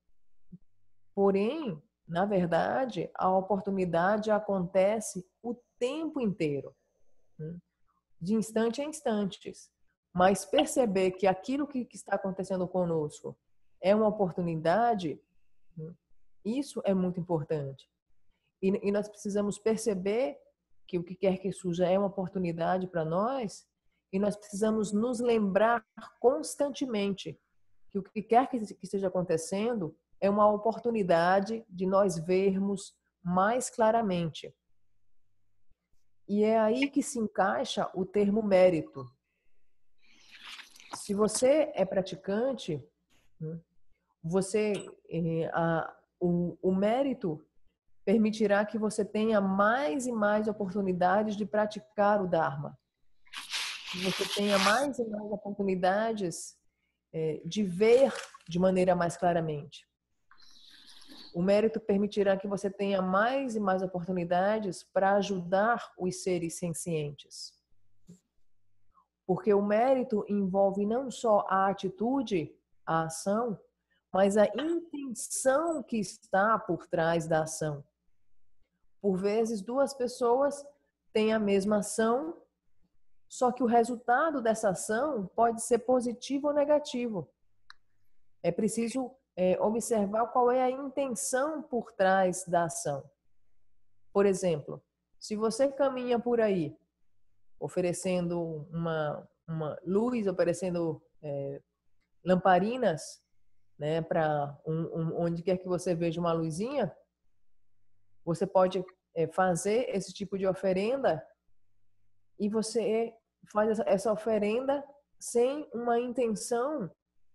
Porém, na verdade, a oportunidade acontece o tempo inteiro, hum, de instante a instantes. Mas perceber que aquilo que está acontecendo conosco é uma oportunidade, isso é muito importante. E, e nós precisamos perceber que o que quer que surja é uma oportunidade para nós e nós precisamos nos lembrar constantemente que o que quer que esteja acontecendo é uma oportunidade de nós vermos mais claramente. E é aí que se encaixa o termo mérito. Se você é praticante, você eh, a, o, o mérito permitirá que você tenha mais e mais oportunidades de praticar o Dharma. Que você tenha mais e mais oportunidades é, de ver de maneira mais claramente. O mérito permitirá que você tenha mais e mais oportunidades para ajudar os seres sencientes. Porque o mérito envolve não só a atitude, a ação, mas a intenção que está por trás da ação. Por vezes, duas pessoas têm a mesma ação, só que o resultado dessa ação pode ser positivo ou negativo. É preciso é, observar qual é a intenção por trás da ação. Por exemplo, se você caminha por aí oferecendo uma, uma luz, oferecendo é, lamparinas, né, para um, um, onde quer que você veja uma luzinha, você pode é, fazer esse tipo de oferenda e você faz essa, essa oferenda sem uma intenção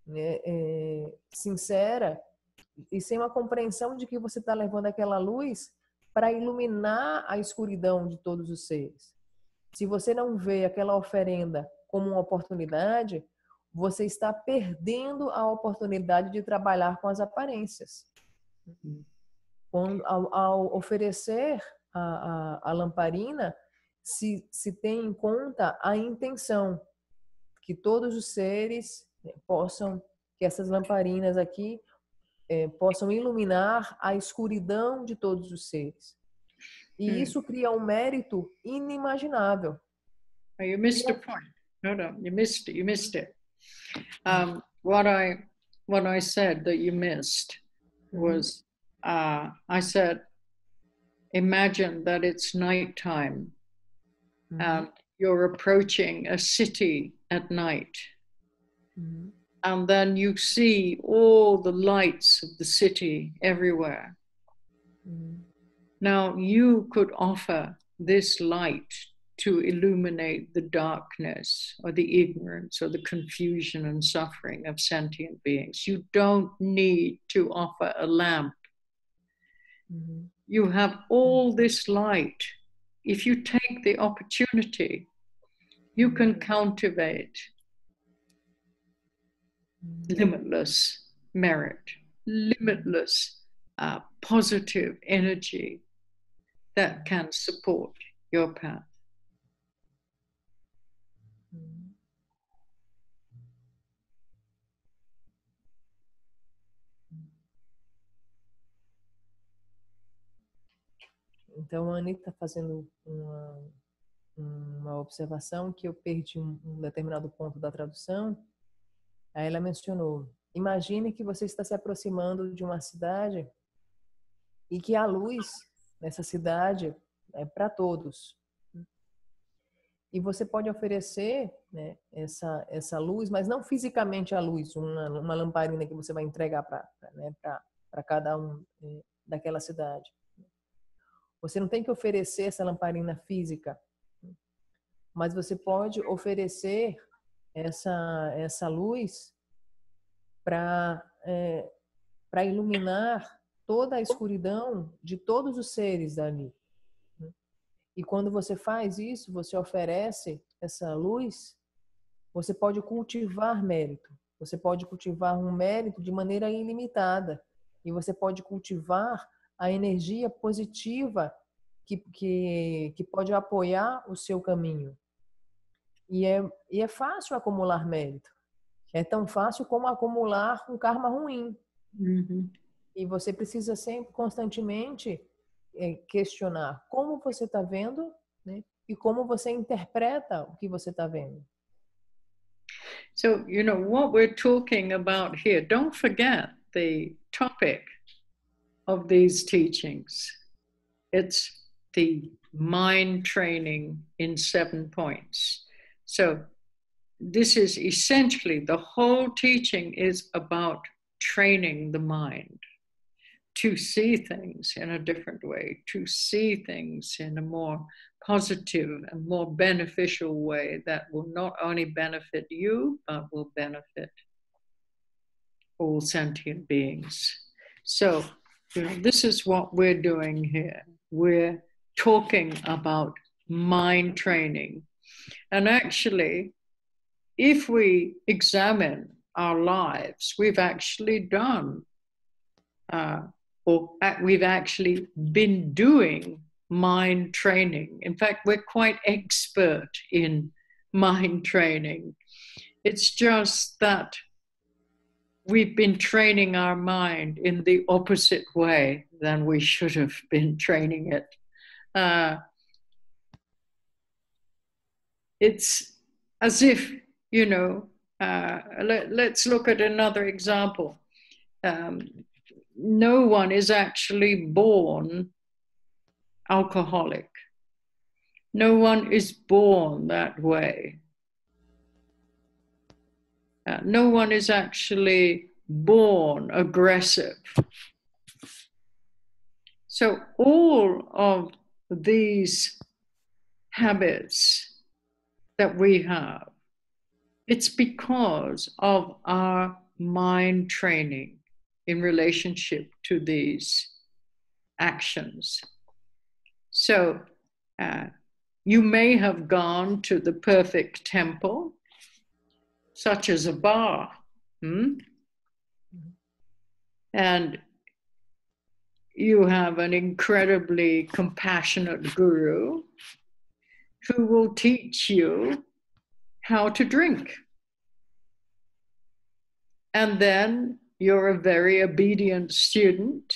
né, é, sincera e sem uma compreensão de que você está levando aquela luz para iluminar a escuridão de todos os seres. Se você não vê aquela oferenda como uma oportunidade, você está perdendo a oportunidade de trabalhar com as aparências. Quando, ao, ao oferecer a, a, a, lamparina, se, se tem em conta a intenção que todos os seres né, possam, que essas lamparinas aqui é, possam iluminar a escuridão de todos os seres. E hum. isso cria um mérito inimaginável. You missed the point. No, no, you missed it. You missed it. Um, what I what I said that you missed mm-hmm. was uh, I said, imagine that it's nighttime mm-hmm. and you're approaching a city at night. Mm-hmm. And then you see all the lights of the city everywhere. Mm-hmm. Now, you could offer this light to illuminate the darkness or the ignorance or the confusion and suffering of sentient beings. You don't need to offer a lamp. Mm-hmm. You have all this light. If you take the opportunity, you can mm-hmm. cultivate mm-hmm. limitless merit, limitless uh, positive energy that can support your path. Então, a Anitta está fazendo uma, uma observação que eu perdi um, um determinado ponto da tradução. Aí ela mencionou: imagine que você está se aproximando de uma cidade e que a luz nessa cidade é para todos. E você pode oferecer né, essa, essa luz, mas não fisicamente a luz, uma, uma lamparina que você vai entregar para né, cada um é, daquela cidade. Você não tem que oferecer essa lamparina física, mas você pode oferecer essa, essa luz para é, para iluminar toda a escuridão de todos os seres dali. E quando você faz isso, você oferece essa luz, você pode cultivar mérito. Você pode cultivar um mérito de maneira ilimitada. E você pode cultivar a energia positiva que, que, que pode apoiar o seu caminho. E é, e é fácil acumular mérito. É tão fácil como acumular um karma ruim. Uhum. E você precisa sempre, constantemente, é, questionar como você está vendo né? e como você interpreta o que você está vendo. So, you know, what we're talking about here, don't forget the topic of these teachings. It's the mind training in seven points. So, this is essentially the whole teaching is about training the mind to see things in a different way, to see things in a more positive and more beneficial way that will not only benefit you, but will benefit all sentient beings. So, You know, this is what we're doing here. We're talking about mind training. And actually, if we examine our lives, we've actually done, uh, or we've actually been doing mind training. In fact, we're quite expert in mind training. It's just that we've been training our mind in the opposite way than we should have been training it. Uh, it's as if, you know, uh, let, us look at another example. Um, no one is actually born alcoholic. No one is born that way. Uh, no one is actually born aggressive. So, all of these habits that we have, it's because of our mind training in relationship to these actions. So, uh, you may have gone to the perfect temple such as a bar. Hmm? And you have an incredibly compassionate guru who will teach you how to drink. And then you're a very obedient student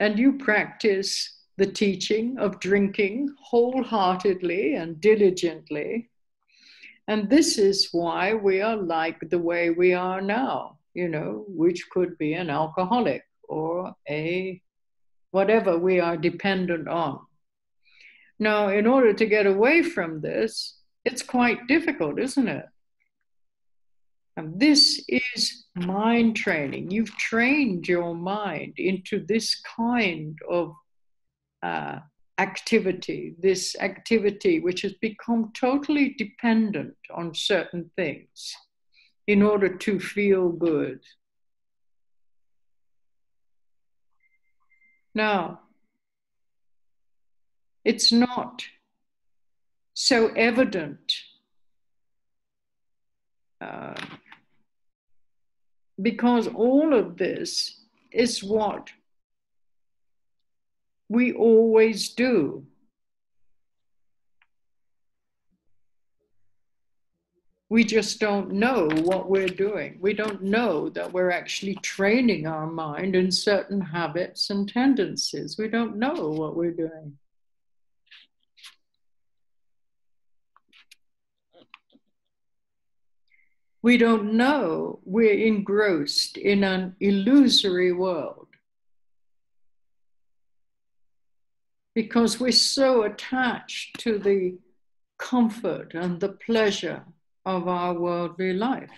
and you practice the teaching of drinking wholeheartedly and diligently and this is why we are like the way we are now, you know, which could be an alcoholic or a whatever we are dependent on. Now, in order to get away from this, it's quite difficult, isn't it? And this is mind training. You've trained your mind into this kind of uh, activity, this activity which has become totally dependent on certain things in order to feel good. Now, it's not so evident uh, because all of this is what we always do. We just don't know what we're doing. We don't know that we're actually training our mind in certain habits and tendencies. We don't know what we're doing. We don't know we're engrossed in an illusory world. Because we're so attached to the comfort and the pleasure of our worldly life.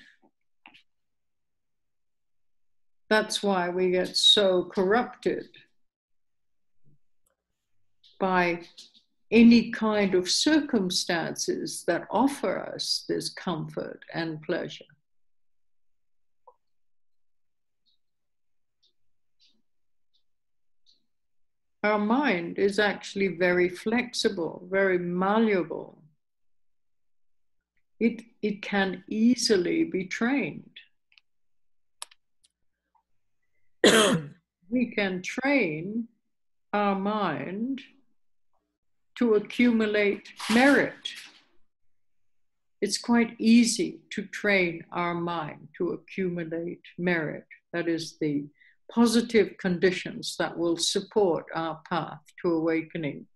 That's why we get so corrupted by any kind of circumstances that offer us this comfort and pleasure. Our mind is actually very flexible, very malleable. It, it can easily be trained. we can train our mind to accumulate merit. It's quite easy to train our mind to accumulate merit. That is the positive conditions that will support our path to awakening.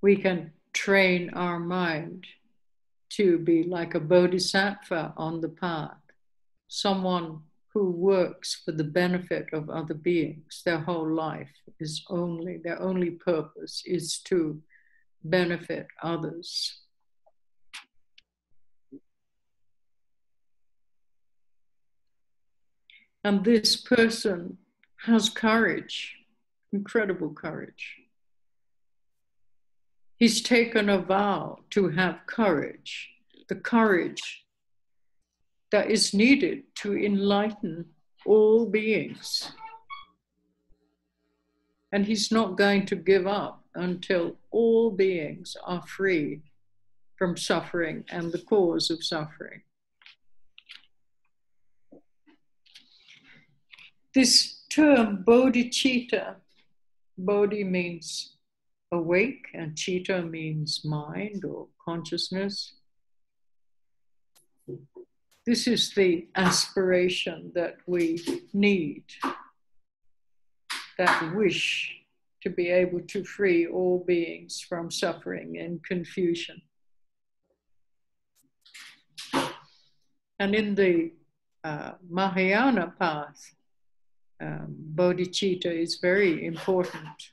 We can train our mind to be like a bodhisattva on the path, someone who works for the benefit of other beings. Their whole life is only, their only purpose is to benefit others. And this person has courage, incredible courage. He's taken a vow to have courage the courage that is needed to enlighten all beings. And he's not going to give up until all beings are free from suffering and the cause of suffering. This term bodhicitta, bodhi means awake and chitta means mind or consciousness. This is the aspiration that we need, that wish to be able to free all beings from suffering and confusion. And in the uh, Mahayana path, um, bodhicitta is very important.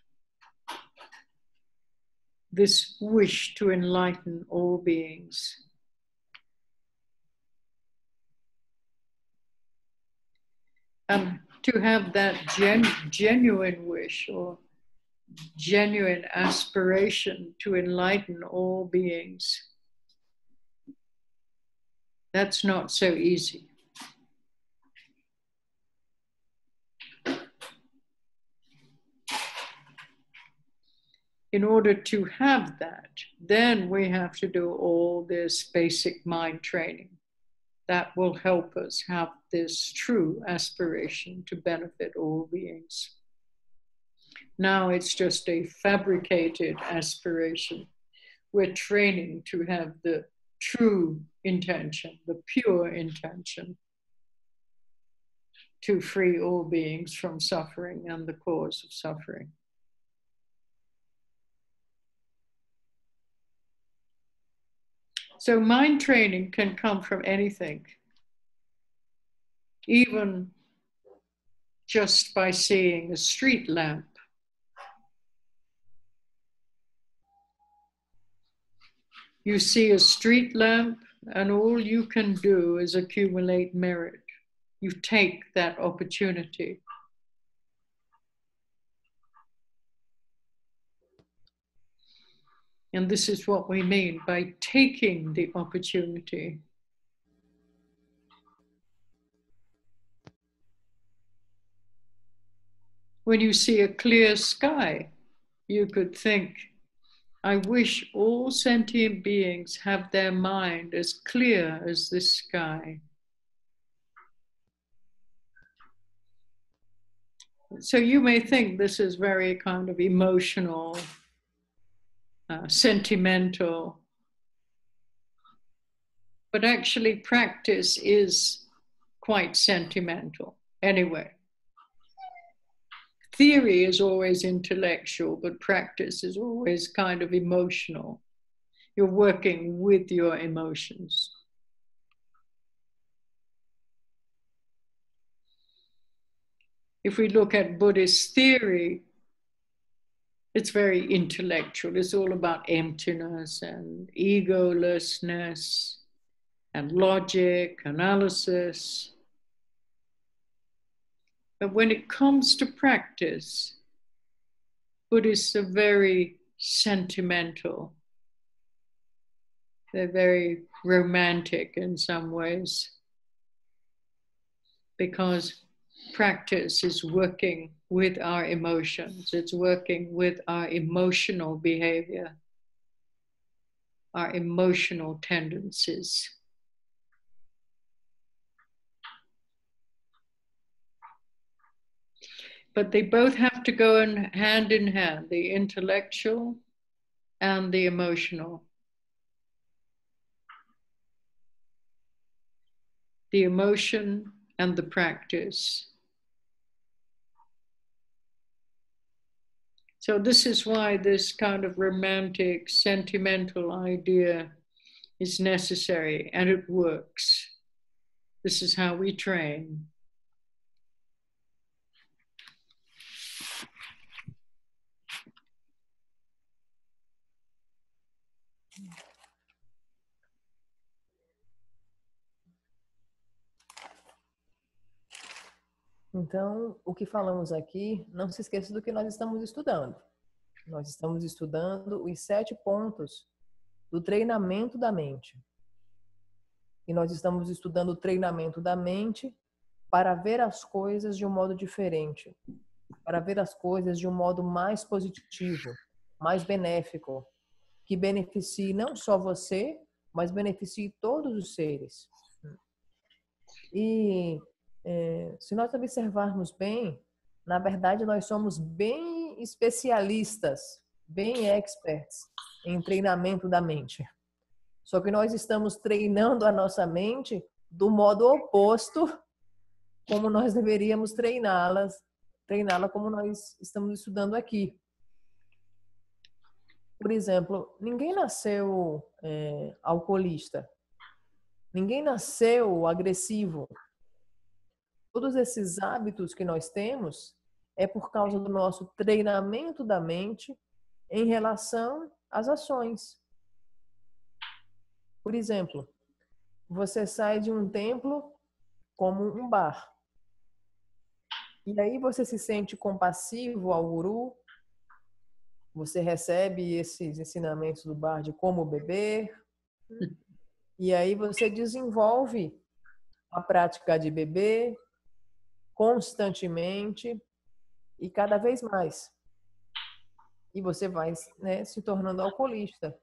This wish to enlighten all beings. And to have that gen- genuine wish or genuine aspiration to enlighten all beings. That's not so easy. In order to have that, then we have to do all this basic mind training that will help us have this true aspiration to benefit all beings. Now it's just a fabricated aspiration. We're training to have the true intention, the pure intention to free all beings from suffering and the cause of suffering. So, mind training can come from anything, even just by seeing a street lamp You see a street lamp, and all you can do is accumulate merit. You take that opportunity. And this is what we mean by taking the opportunity. When you see a clear sky, you could think, I wish all sentient beings have their mind as clear as this sky. So you may think this is very kind of emotional, uh, sentimental, but actually, practice is quite sentimental anyway theory is always intellectual, but practice is always kind of emotional. You're working with your emotions. If we look at Buddhist theory, it's very intellectual. It's all about emptiness and egolessness and logic, analysis. But when it comes to practice, Buddhists are very sentimental. They're very romantic in some ways because practice is working with our emotions, it's working with our emotional behavior, our emotional tendencies. but they both have to go in hand in hand the intellectual and the emotional. The emotion and the practice. So, this is why this kind of romantic, sentimental idea is necessary and it works. This is how we train. Então, o que falamos aqui, não se esqueça do que nós estamos estudando. Nós estamos estudando os sete pontos do treinamento da mente. e nós estamos estudando o treinamento da mente para ver as coisas de um modo diferente, para ver as coisas de um modo mais positivo, mais benéfico, que beneficie não só você, mas beneficie todos os seres. E é, se nós observarmos bem, na verdade nós somos bem especialistas, bem experts em treinamento da mente. Só que nós estamos treinando a nossa mente do modo oposto como nós deveríamos treiná-las, treiná-la como nós estamos estudando aqui. Por exemplo, ninguém nasceu é, alcoolista, ninguém nasceu agressivo. Todos esses hábitos que nós temos é por causa do nosso treinamento da mente em relação às ações. Por exemplo, você sai de um templo como um bar. E aí você se sente compassivo ao guru, você recebe esses ensinamentos do bar de como beber, e aí você desenvolve a prática de beber constantemente e cada vez mais. E você vai né, se tornando alcoolista.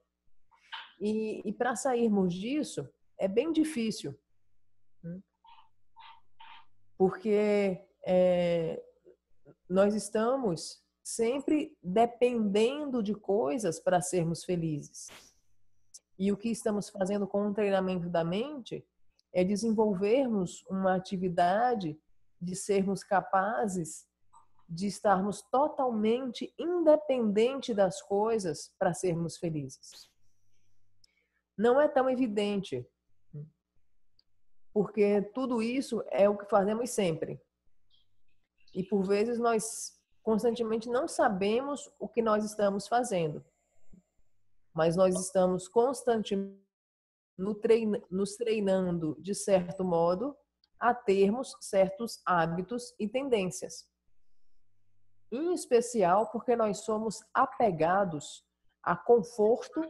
E, e para sairmos disso, é bem difícil. Porque é, nós estamos sempre dependendo de coisas para sermos felizes. E o que estamos fazendo com o treinamento da mente é desenvolvermos uma atividade de sermos capazes de estarmos totalmente independente das coisas para sermos felizes. Não é tão evidente, porque tudo isso é o que fazemos sempre. E por vezes nós constantemente não sabemos o que nós estamos fazendo. Mas nós estamos constantemente nos treinando, de certo modo, a termos certos hábitos e tendências. Em especial porque nós somos apegados a conforto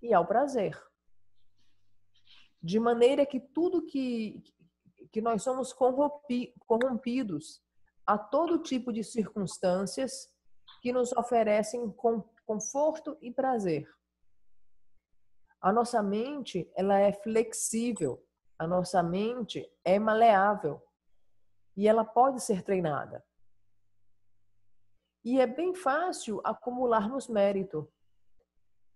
e ao prazer. De maneira que tudo que, que nós somos corrompidos a todo tipo de circunstâncias que nos oferecem conforto e prazer. A nossa mente, ela é flexível, a nossa mente é maleável e ela pode ser treinada. E é bem fácil acumularmos mérito.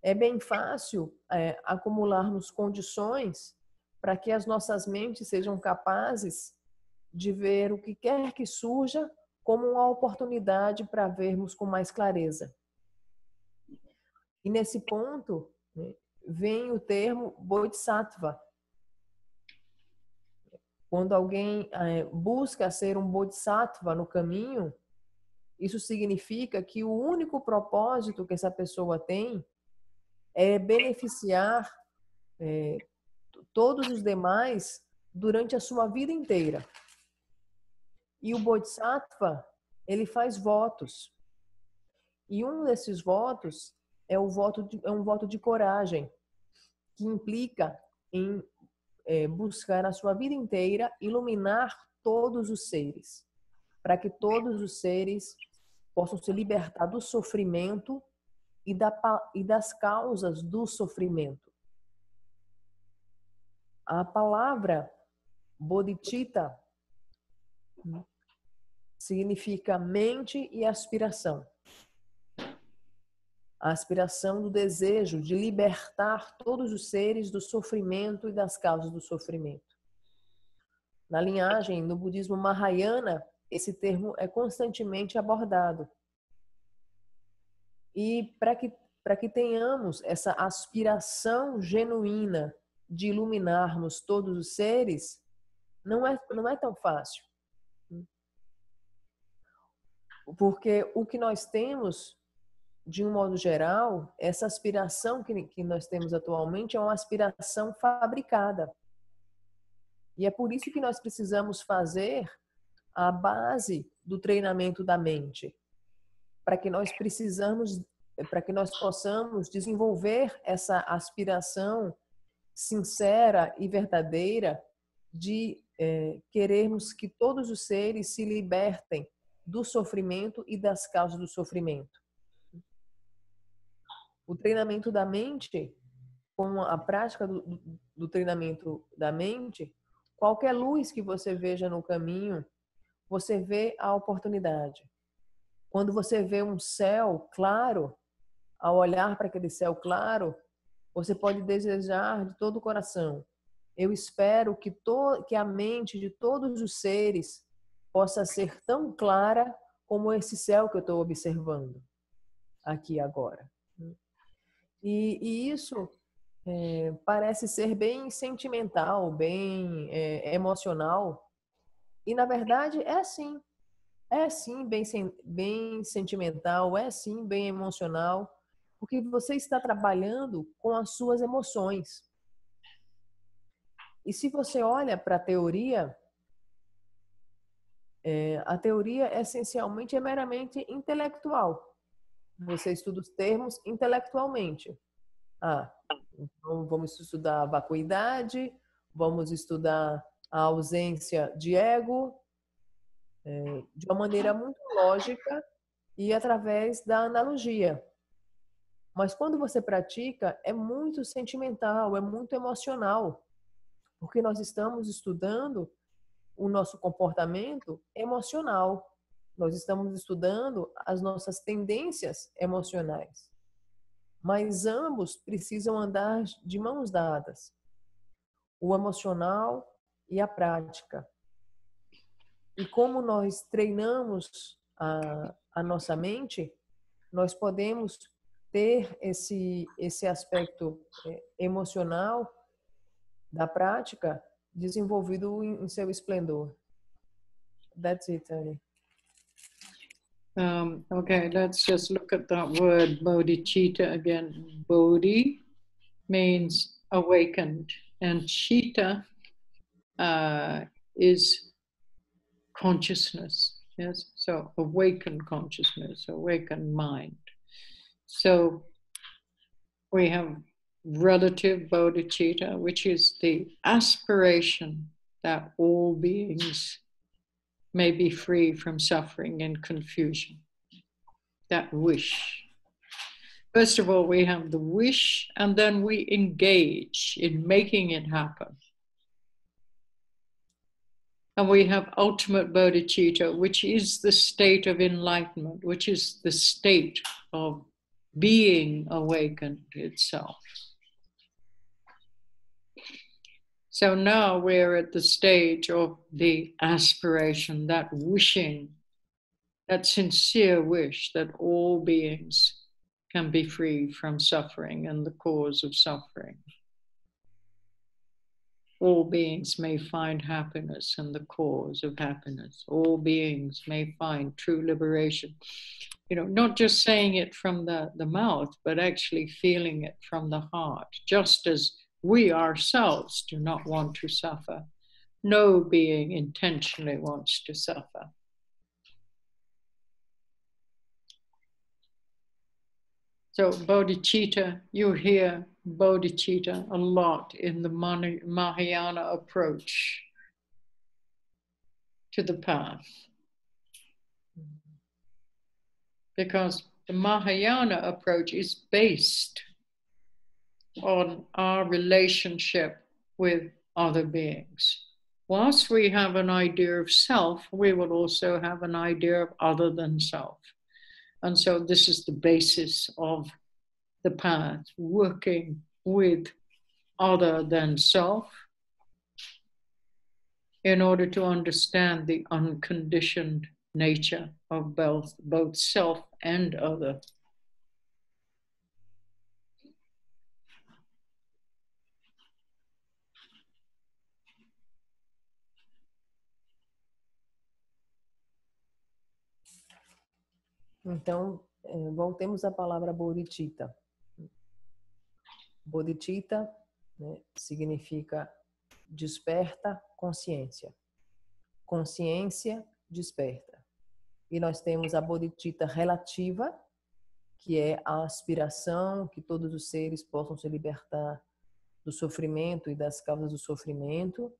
É bem fácil é, acumularmos condições para que as nossas mentes sejam capazes de ver o que quer que surja como uma oportunidade para vermos com mais clareza. E nesse ponto né, vem o termo bodhisattva. Quando alguém é, busca ser um bodhisattva no caminho, isso significa que o único propósito que essa pessoa tem é beneficiar é, todos os demais durante a sua vida inteira. E o Bodhisattva, ele faz votos. E um desses votos é, o voto de, é um voto de coragem, que implica em é, buscar a sua vida inteira iluminar todos os seres, para que todos os seres possam se libertar do sofrimento e, da, e das causas do sofrimento. A palavra bodhicitta significa mente e aspiração. A aspiração do desejo de libertar todos os seres do sofrimento e das causas do sofrimento. Na linhagem, no budismo Mahayana, esse termo é constantemente abordado. E para que, para que tenhamos essa aspiração genuína de iluminarmos todos os seres, não é, não é tão fácil. Porque o que nós temos, de um modo geral, essa aspiração que, que nós temos atualmente é uma aspiração fabricada. E é por isso que nós precisamos fazer a base do treinamento da mente, para que nós precisamos, para que nós possamos desenvolver essa aspiração sincera e verdadeira de é, querermos que todos os seres se libertem do sofrimento e das causas do sofrimento. O treinamento da mente, com a prática do, do treinamento da mente, qualquer luz que você veja no caminho, você vê a oportunidade. Quando você vê um céu claro, ao olhar para aquele céu claro, você pode desejar de todo o coração. Eu espero que, to, que a mente de todos os seres possa ser tão clara como esse céu que eu estou observando aqui agora. E, e isso é, parece ser bem sentimental, bem é, emocional. E na verdade é assim. É sim bem, bem sentimental, é sim bem emocional, porque você está trabalhando com as suas emoções. E se você olha para a teoria, é, a teoria essencialmente é meramente intelectual. Você estuda os termos intelectualmente. Ah, então vamos estudar a vacuidade, vamos estudar a ausência de ego, é, de uma maneira muito lógica e através da analogia. Mas quando você pratica, é muito sentimental, é muito emocional porque nós estamos estudando o nosso comportamento emocional. Nós estamos estudando as nossas tendências emocionais. Mas ambos precisam andar de mãos dadas. O emocional e a prática. E como nós treinamos a, a nossa mente, nós podemos ter esse, esse aspecto é, emocional da prática desenvolvido em, seu esplendor. That's it, Tony. Um, okay, let's just look at that word bodhicitta again. Bodhi means awakened, and chitta uh, is consciousness. Yes, so awakened consciousness, awakened mind. So we have relative bodhicitta, which is the aspiration that all beings may be free from suffering and confusion. That wish. First of all, we have the wish, and then we engage in making it happen. And we have ultimate bodhicitta, which is the state of enlightenment, which is the state of being awakened itself. So now we're at the stage of the aspiration, that wishing, that sincere wish that all beings can be free from suffering and the cause of suffering. All beings may find happiness and the cause of happiness. All beings may find true liberation. You know, not just saying it from the, the mouth, but actually feeling it from the heart, just as we ourselves do not want to suffer. No being intentionally wants to suffer. So, bodhicitta, you hear bodhicitta a lot in the Mahayana approach to the path. Because the Mahayana approach is based on our relationship with other beings. Whilst we have an idea of self, we will also have an idea of other than self. And so this is the basis of the path, working with other than self in order to understand the unconditioned nature of both, both self and other. Então, é, voltemos à palavra bodhicitta. Bodhicitta né, significa desperta consciência. Consciência desperta. E nós temos a bodhicitta relativa, que é a aspiração que todos os seres possam se libertar do sofrimento e das causas do sofrimento.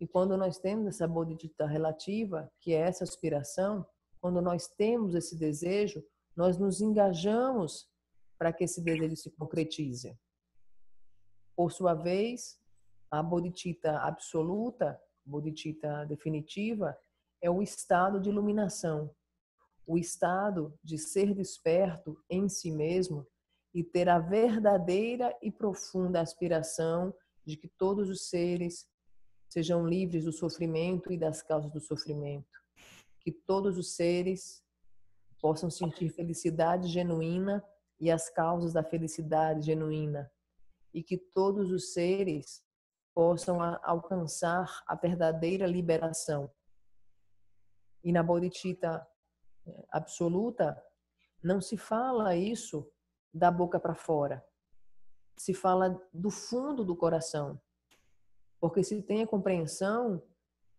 E quando nós temos essa bodhicitta relativa, que é essa aspiração, quando nós temos esse desejo, nós nos engajamos para que esse desejo se concretize. Por sua vez, a bodhicitta absoluta, bodhicitta definitiva, é o estado de iluminação, o estado de ser desperto em si mesmo e ter a verdadeira e profunda aspiração de que todos os seres sejam livres do sofrimento e das causas do sofrimento. Que todos os seres possam sentir felicidade genuína e as causas da felicidade genuína. E que todos os seres possam alcançar a verdadeira liberação. E na Bodhicitta eh, absoluta, não se fala isso da boca para fora. Se fala do fundo do coração. Porque se tem a compreensão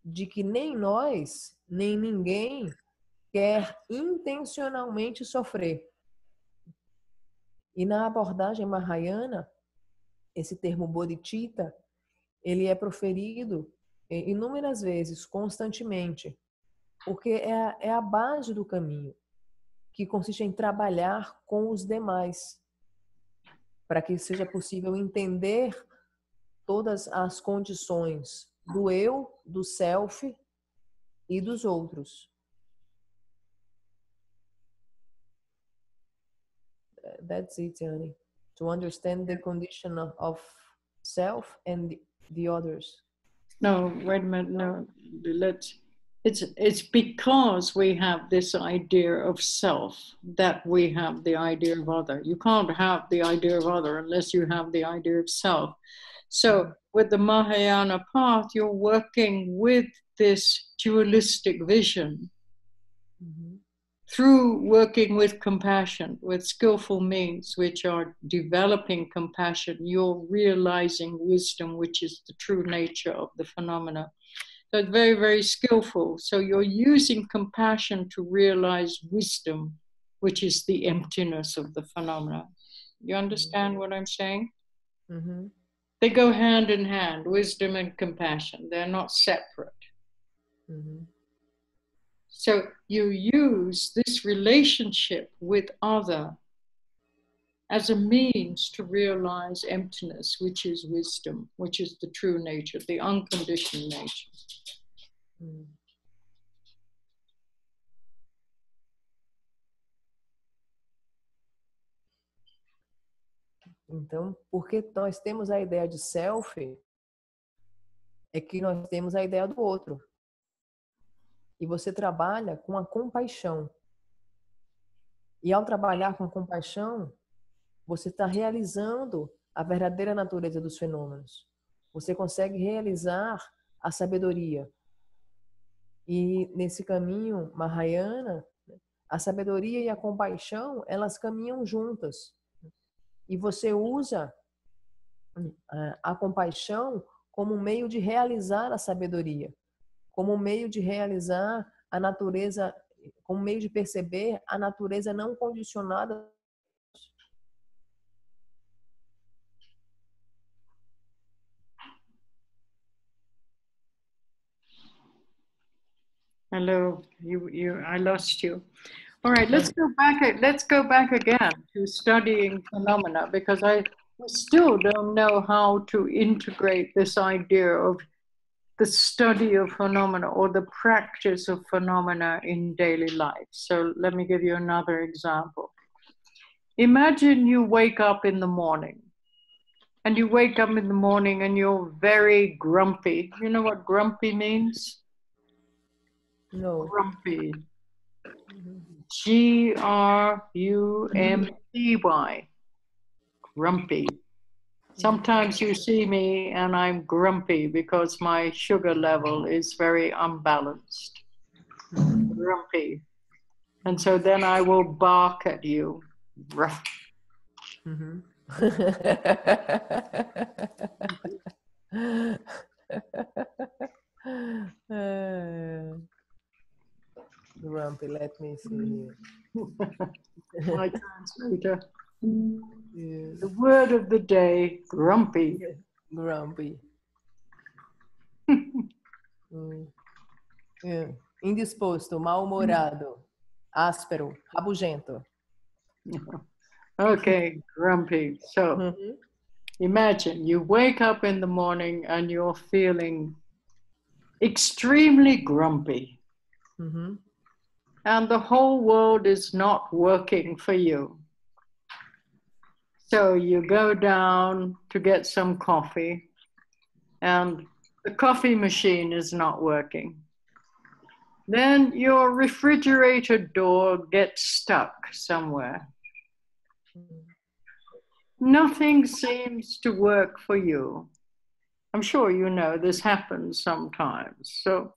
de que nem nós, nem ninguém quer intencionalmente sofrer. E na abordagem mahayana, esse termo bodhicitta, ele é proferido inúmeras vezes, constantemente, porque é a, é a base do caminho que consiste em trabalhar com os demais, para que seja possível entender todas as condições do eu, do self e dos outros. That's it, Annie. To understand the condition of, of self and the, the others. No, wait a minute. No, let's it's it's because we have this idea of self that we have the idea of other you can't have the idea of other unless you have the idea of self so with the mahayana path you're working with this dualistic vision mm-hmm. through working with compassion with skillful means which are developing compassion you're realizing wisdom which is the true nature of the phenomena so it's very, very skillful. So you're using compassion to realize wisdom, which is the emptiness of the phenomena. You understand mm-hmm. what I'm saying? Mm-hmm. They go hand in hand, wisdom and compassion. They're not separate. Mm-hmm. So you use this relationship with other as a means to realize emptiness, which is wisdom, which is the true nature, the unconditioned nature. Mm. Então, porque nós temos a ideia de self, é que nós temos a ideia do outro. E você trabalha com a compaixão. E ao trabalhar com compaixão, você está realizando a verdadeira natureza dos fenômenos. Você consegue realizar a sabedoria. E nesse caminho Mahayana, a sabedoria e a compaixão, elas caminham juntas. E você usa eh, a compaixão como meio de realizar a sabedoria, como meio de realizar a natureza, como meio de perceber a natureza não condicionada Hello, you, you, I lost you. All right, let's go back. Let's go back again to studying phenomena because I still don't know how to integrate this idea of the study of phenomena or the practice of phenomena in daily life. So let me give you another example. Imagine you wake up in the morning and you wake up in the morning and you're very grumpy. You know what grumpy means? No. Grumpy. Mm-hmm. G R U M P Y. Grumpy. Sometimes you see me and I'm grumpy because my sugar level is very unbalanced. Grumpy. And so then I will bark at you. Ruff. Mm-hmm. uh. Grumpy, let me see. Mm. My translator. Yes. The word of the day, grumpy. Grumpy. Mm. Hum. É. Indisposto, mal-humorado, mm. áspero, rabugento. Okay, grumpy. So Uhum. imagine you wake up in the morning and you're feeling extremely grumpy, Uhum. And the whole world is not working for you. So you go down to get some coffee, and the coffee machine is not working. Then your refrigerator door gets stuck somewhere. Nothing seems to work for you. I'm sure you know this happens sometimes. So,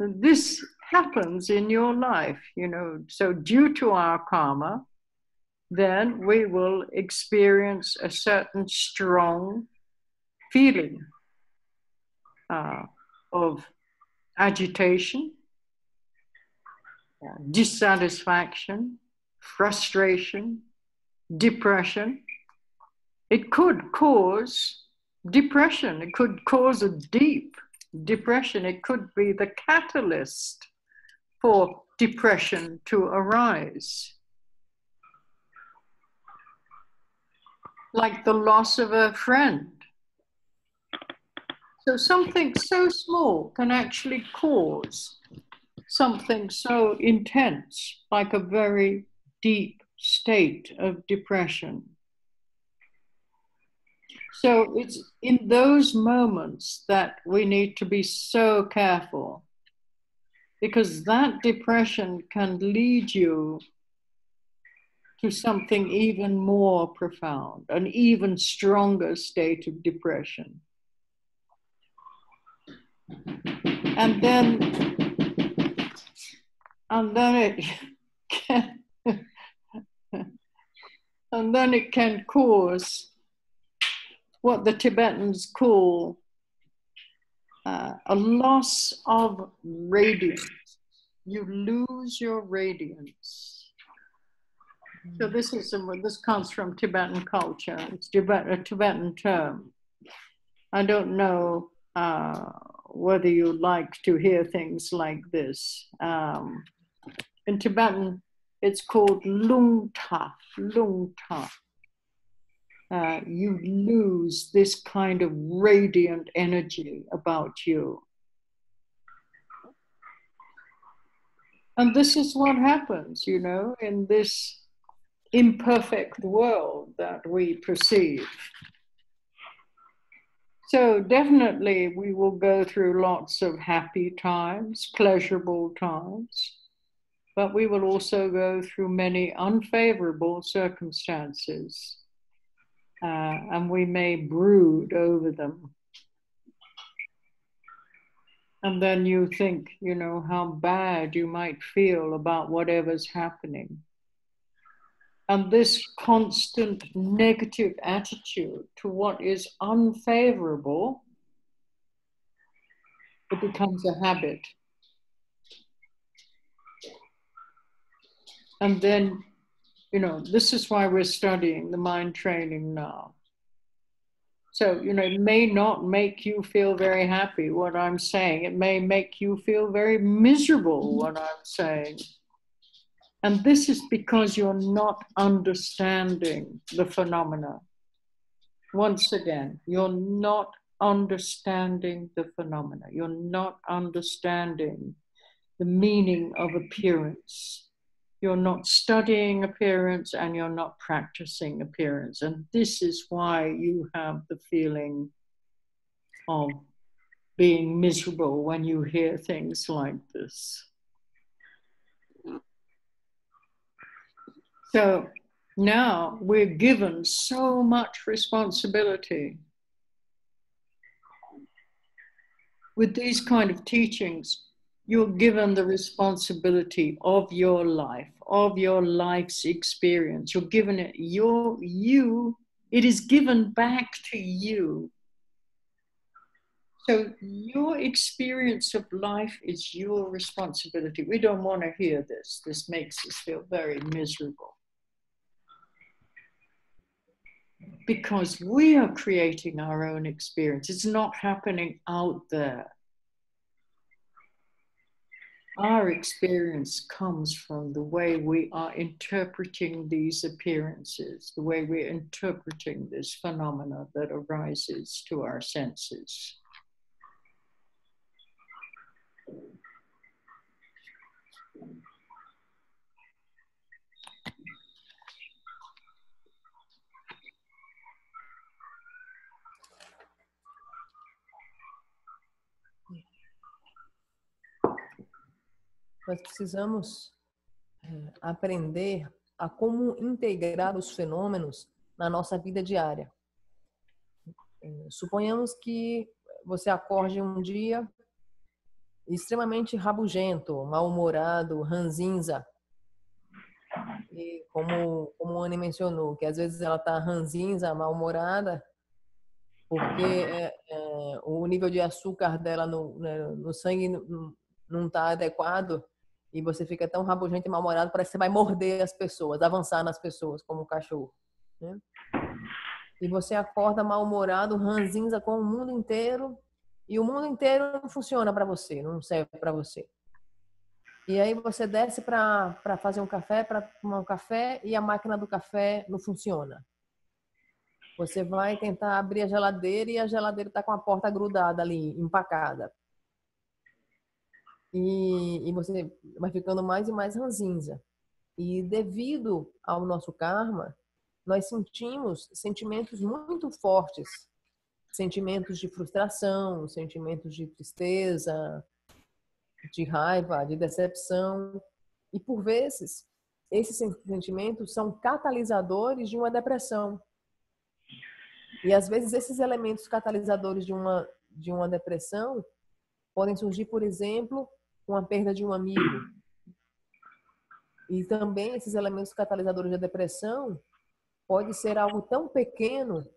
this happens in your life, you know. So, due to our karma, then we will experience a certain strong feeling uh, of agitation, uh, dissatisfaction, frustration, depression. It could cause depression, it could cause a deep depression, it could be the catalyst for depression to arise. like the loss of a friend. So something so small can actually cause something so intense, like a very deep state of depression. So it's in those moments that we need to be so careful because that depression can lead you to something even more profound, an even stronger state of depression. And then, and then it can, and then it can cause what the Tibetans call uh, a loss of radiance. You lose your radiance. So this is some, this comes from Tibetan culture. It's Tibet, a Tibetan term. I don't know uh, whether you like to hear things like this. Um, in Tibetan, it's called lungta, lungta. Uh, you lose this kind of radiant energy about you. And this is what happens, you know, in this imperfect world that we perceive. So, definitely, we will go through lots of happy times, pleasurable times, but we will also go through many unfavorable circumstances, uh, and we may brood over them. And then you think, you know, how bad you might feel about whatever's happening. And this constant negative attitude to what is unfavorable, it becomes a habit. And then, you know, this is why we're studying the mind training now. So, you know, it may not make you feel very happy what I'm saying. It may make you feel very miserable what I'm saying. And this is because you're not understanding the phenomena. Once again, you're not understanding the phenomena. You're not understanding the meaning of appearance. You're not studying appearance and you're not practicing appearance. And this is why you have the feeling of being miserable when you hear things like this. So now we're given so much responsibility. With these kind of teachings, you're given the responsibility of your life, of your life's experience. You're given it, your you, it is given back to you. So your experience of life is your responsibility. We don't want to hear this. This makes us feel very miserable. because we are creating our own experience. It's not happening out there. Our experience comes from the way we are interpreting these appearances, the way we're interpreting this phenomena that arises to our senses. Nós precisamos é, aprender a como integrar os fenômenos na nossa vida diária. É, suponhamos que você acorde um dia extremamente rabugento, mal-humorado, ranzinza. E como, como a Anne mencionou, que às vezes ela está ranzinza, mal-humorada, porque é, é, o nível de açúcar dela no, né, no sangue não está adequado e você fica tão rabugento e mal-humorado, parece que você vai morder as pessoas, avançar nas pessoas, como um cachorro. Né? E você acorda mal-humorado, ranzinza com o mundo inteiro, e o mundo inteiro não funciona para você, não serve para você. E aí você desce para fazer um café, para tomar um café, e a máquina do café não funciona. Você vai tentar abrir a geladeira e a geladeira está com a porta grudada ali, empacada e, e você vai ficando mais e mais ranzinza. E devido ao nosso karma, nós sentimos sentimentos muito fortes, sentimentos de frustração, sentimentos de tristeza, de raiva, de decepção. E por vezes, esses sentimentos são catalisadores de uma depressão. E às vezes esses elementos catalisadores de uma de uma depressão podem surgir, por exemplo, com a perda de um amigo. E também esses elementos catalisadores da depressão pode ser algo tão pequeno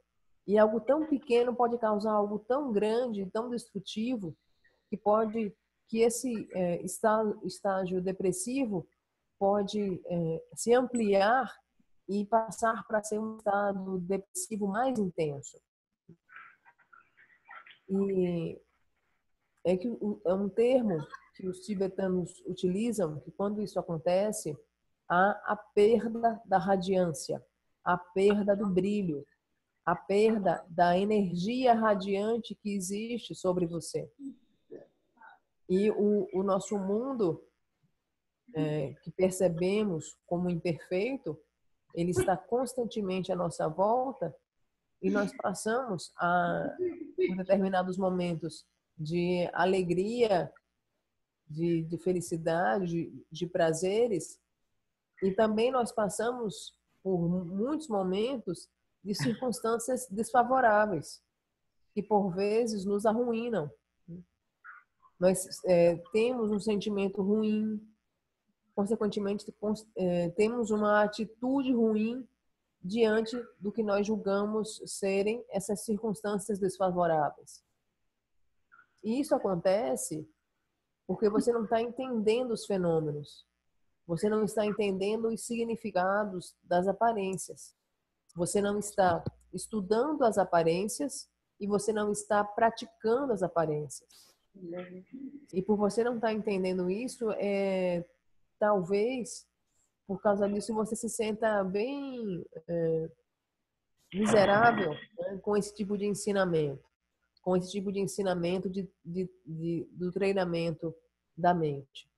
e algo tão pequeno pode causar algo tão grande, tão destrutivo que pode que esse é, estágio, depressivo pode é, se ampliar e passar para ser um estado depressivo mais intenso. E é que é um termo que os tibetanos utilizam, que quando isso acontece, há a perda da radiância, a perda do brilho, a perda da energia radiante que existe sobre você. E o, o nosso mundo, é, que percebemos como imperfeito, ele está constantemente à nossa volta e nós passamos a, em determinados momentos de alegria de, de felicidade, de, de prazeres. E também nós passamos por muitos momentos de circunstâncias desfavoráveis, que por vezes nos arruinam. Nós é, temos um sentimento ruim, consequentemente, é, temos uma atitude ruim diante do que nós julgamos serem essas circunstâncias desfavoráveis. E isso acontece porque você não está entendendo os fenômenos. Você não está entendendo os significados das aparências. Você não está estudando as aparências e você não está praticando as aparências. E por você não estar tá entendendo isso, é, talvez por causa disso você se senta bem é, miserável né, com esse tipo de ensinamento com esse tipo de ensinamento de, de, de, do treinamento da mente.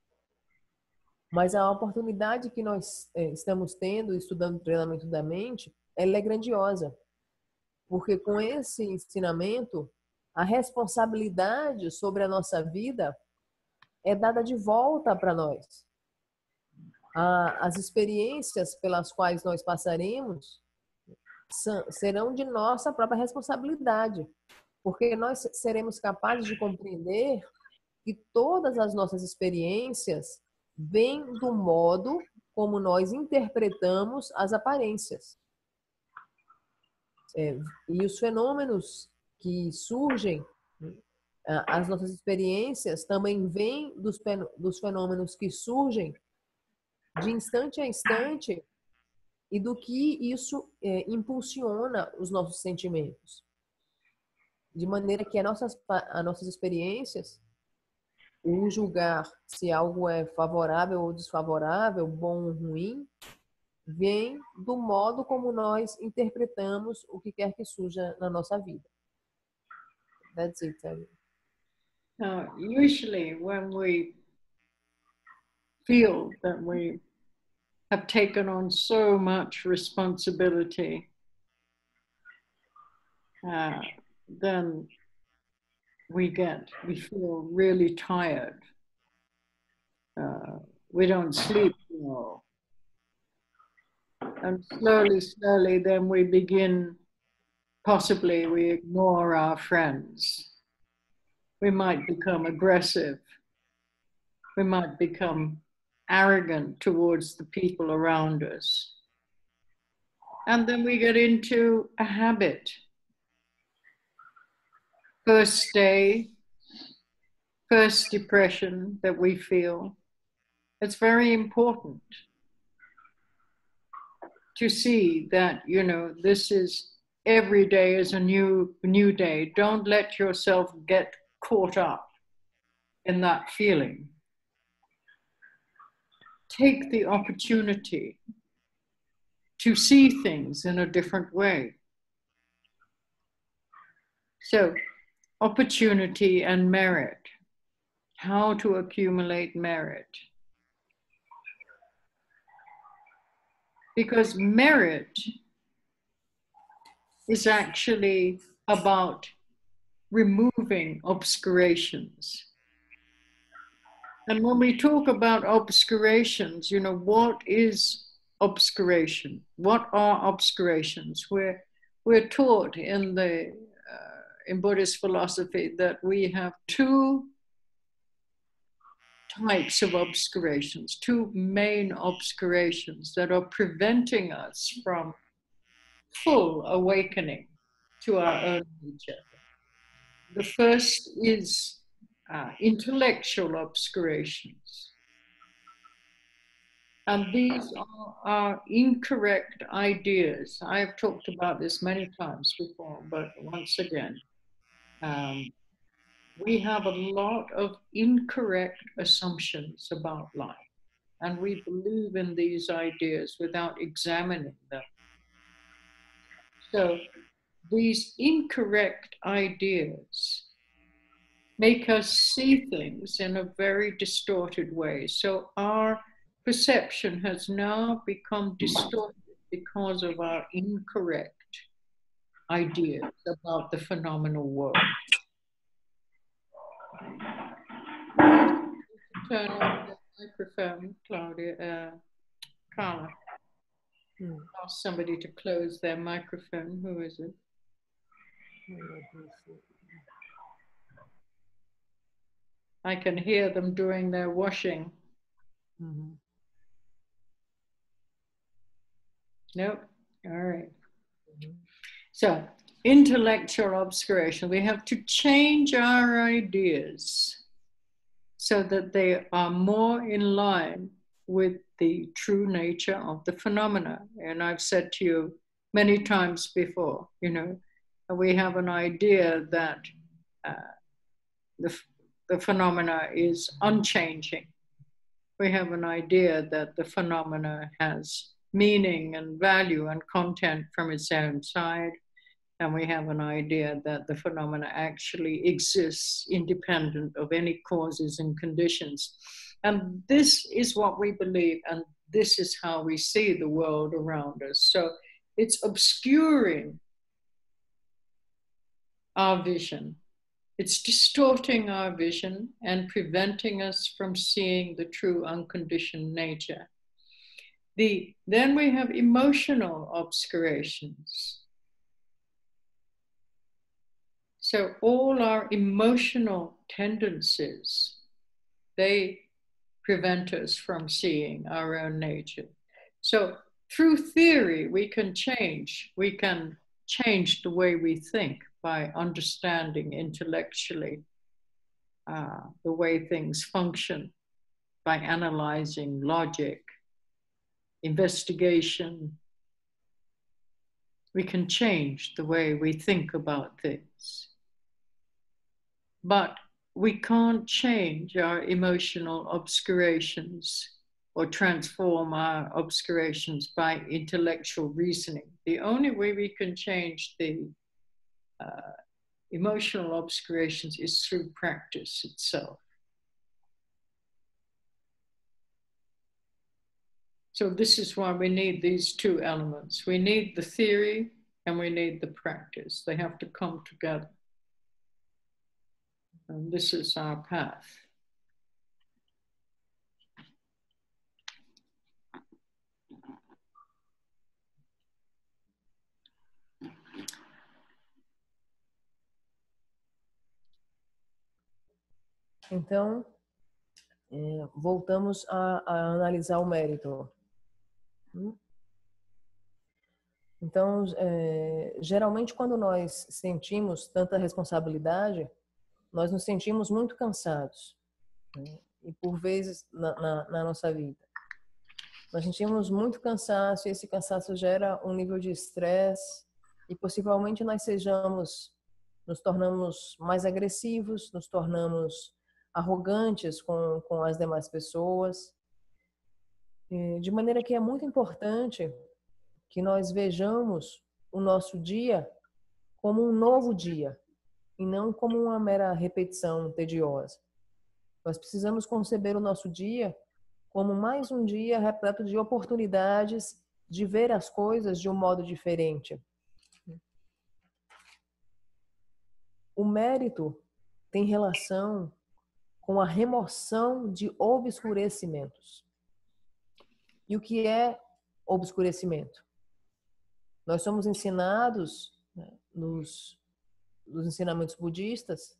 Mas a oportunidade que nós é, estamos tendo estudando o treinamento da mente, ela é grandiosa. Porque com esse ensinamento, a responsabilidade sobre a nossa vida é dada de volta para nós. As experiências pelas quais nós passaremos serão de nossa própria responsabilidade porque nós seremos capazes de compreender que todas as nossas experiências vêm do modo como nós interpretamos as aparências. É, e os fenômenos que surgem, as nossas experiências também vêm dos fenômenos que surgem de instante a instante e do que isso é, impulsiona os nossos sentimentos. De maneira que as nossas, as nossas experiências, o julgar se algo é favorável ou desfavorável, bom ou ruim, vem do modo como nós interpretamos o que quer que surja na nossa vida. That's it, Terry. Now, usually when we feel that we have taken on so much responsibility, uh, then we get, we feel really tired. Uh, we don't sleep well. And slowly, slowly, then we begin, possibly, we ignore our friends. We might become aggressive. We might become arrogant towards the people around us. And then we get into a habit. First day, first depression that we feel. It's very important to see that, you know, this is every day is a new new day. Don't let yourself get caught up in that feeling take the opportunity to see things in a different way. So, opportunity and merit. How to accumulate merit. Because merit is actually about removing obscurations. And when we talk about obscurations, you know, what is obscuration? What are obscurations? We're, we're taught in the in Buddhist philosophy that we have two types of obscurations, two main obscurations that are preventing us from full awakening to our own nature. The first is uh, intellectual obscurations. And these are, are, incorrect ideas. I've talked about this many times before, but once again, um, we have a lot of incorrect assumptions about life. And we believe in these ideas without examining them. So, these incorrect ideas make us see things in a very distorted way. So our perception has now become distorted because of our incorrect ideas about the phenomenal world. Turn on the microphone, Claudia, uh, Carla. Hmm. Ask somebody to close their microphone. Who is it? I can hear them doing their washing. Mm-hmm. Nope. All right. mm-hmm. So, intellectual obscuration. We have to change our ideas so that they are more in line with the true nature of the phenomena. And I've said to you many times before, you know, we have an idea that uh, the the phenomena is unchanging. We have an idea that the phenomena has meaning and value and content from its own side. And we have an idea that the phenomena actually exists independent of any causes and conditions. And this is what we believe, and this is how we see the world around us. So it's obscuring our vision it's distorting our vision and preventing us from seeing the true unconditioned nature. The, then we have emotional obscurations. So all our emotional tendencies, they prevent us from seeing our own nature. So through theory, we can change. We can change the way we think by understanding intellectually uh, the way things function, by analyzing logic, investigation, we can change the way we think about things. But we can't change our emotional obscurations or transform our obscurations by intellectual reasoning. The only way we can change the uh, emotional obscurations is through practice itself. So, this is why we need these two elements we need the theory and we need the practice. They have to come together. And this is our path. Então, é, voltamos a, a, analisar o mérito. Hum? Então, é, geralmente, quando nós sentimos tanta responsabilidade, nós nos sentimos muito cansados. Né? E por vezes na, na, na, nossa vida. Nós sentimos muito cansaço e esse cansaço gera um nível de estresse e possivelmente nós sejamos, nos tornamos mais agressivos, nos tornamos arrogantes com, com as demais pessoas. De maneira que é muito importante que nós vejamos o nosso dia como um novo dia e não como uma mera repetição tediosa. Nós precisamos conceber o nosso dia como mais um dia repleto de oportunidades de ver as coisas de um modo diferente. O mérito tem relação com a remoção de obscurecimentos. E o que é obscurecimento? Nós somos ensinados né, nos, nos ensinamentos budistas,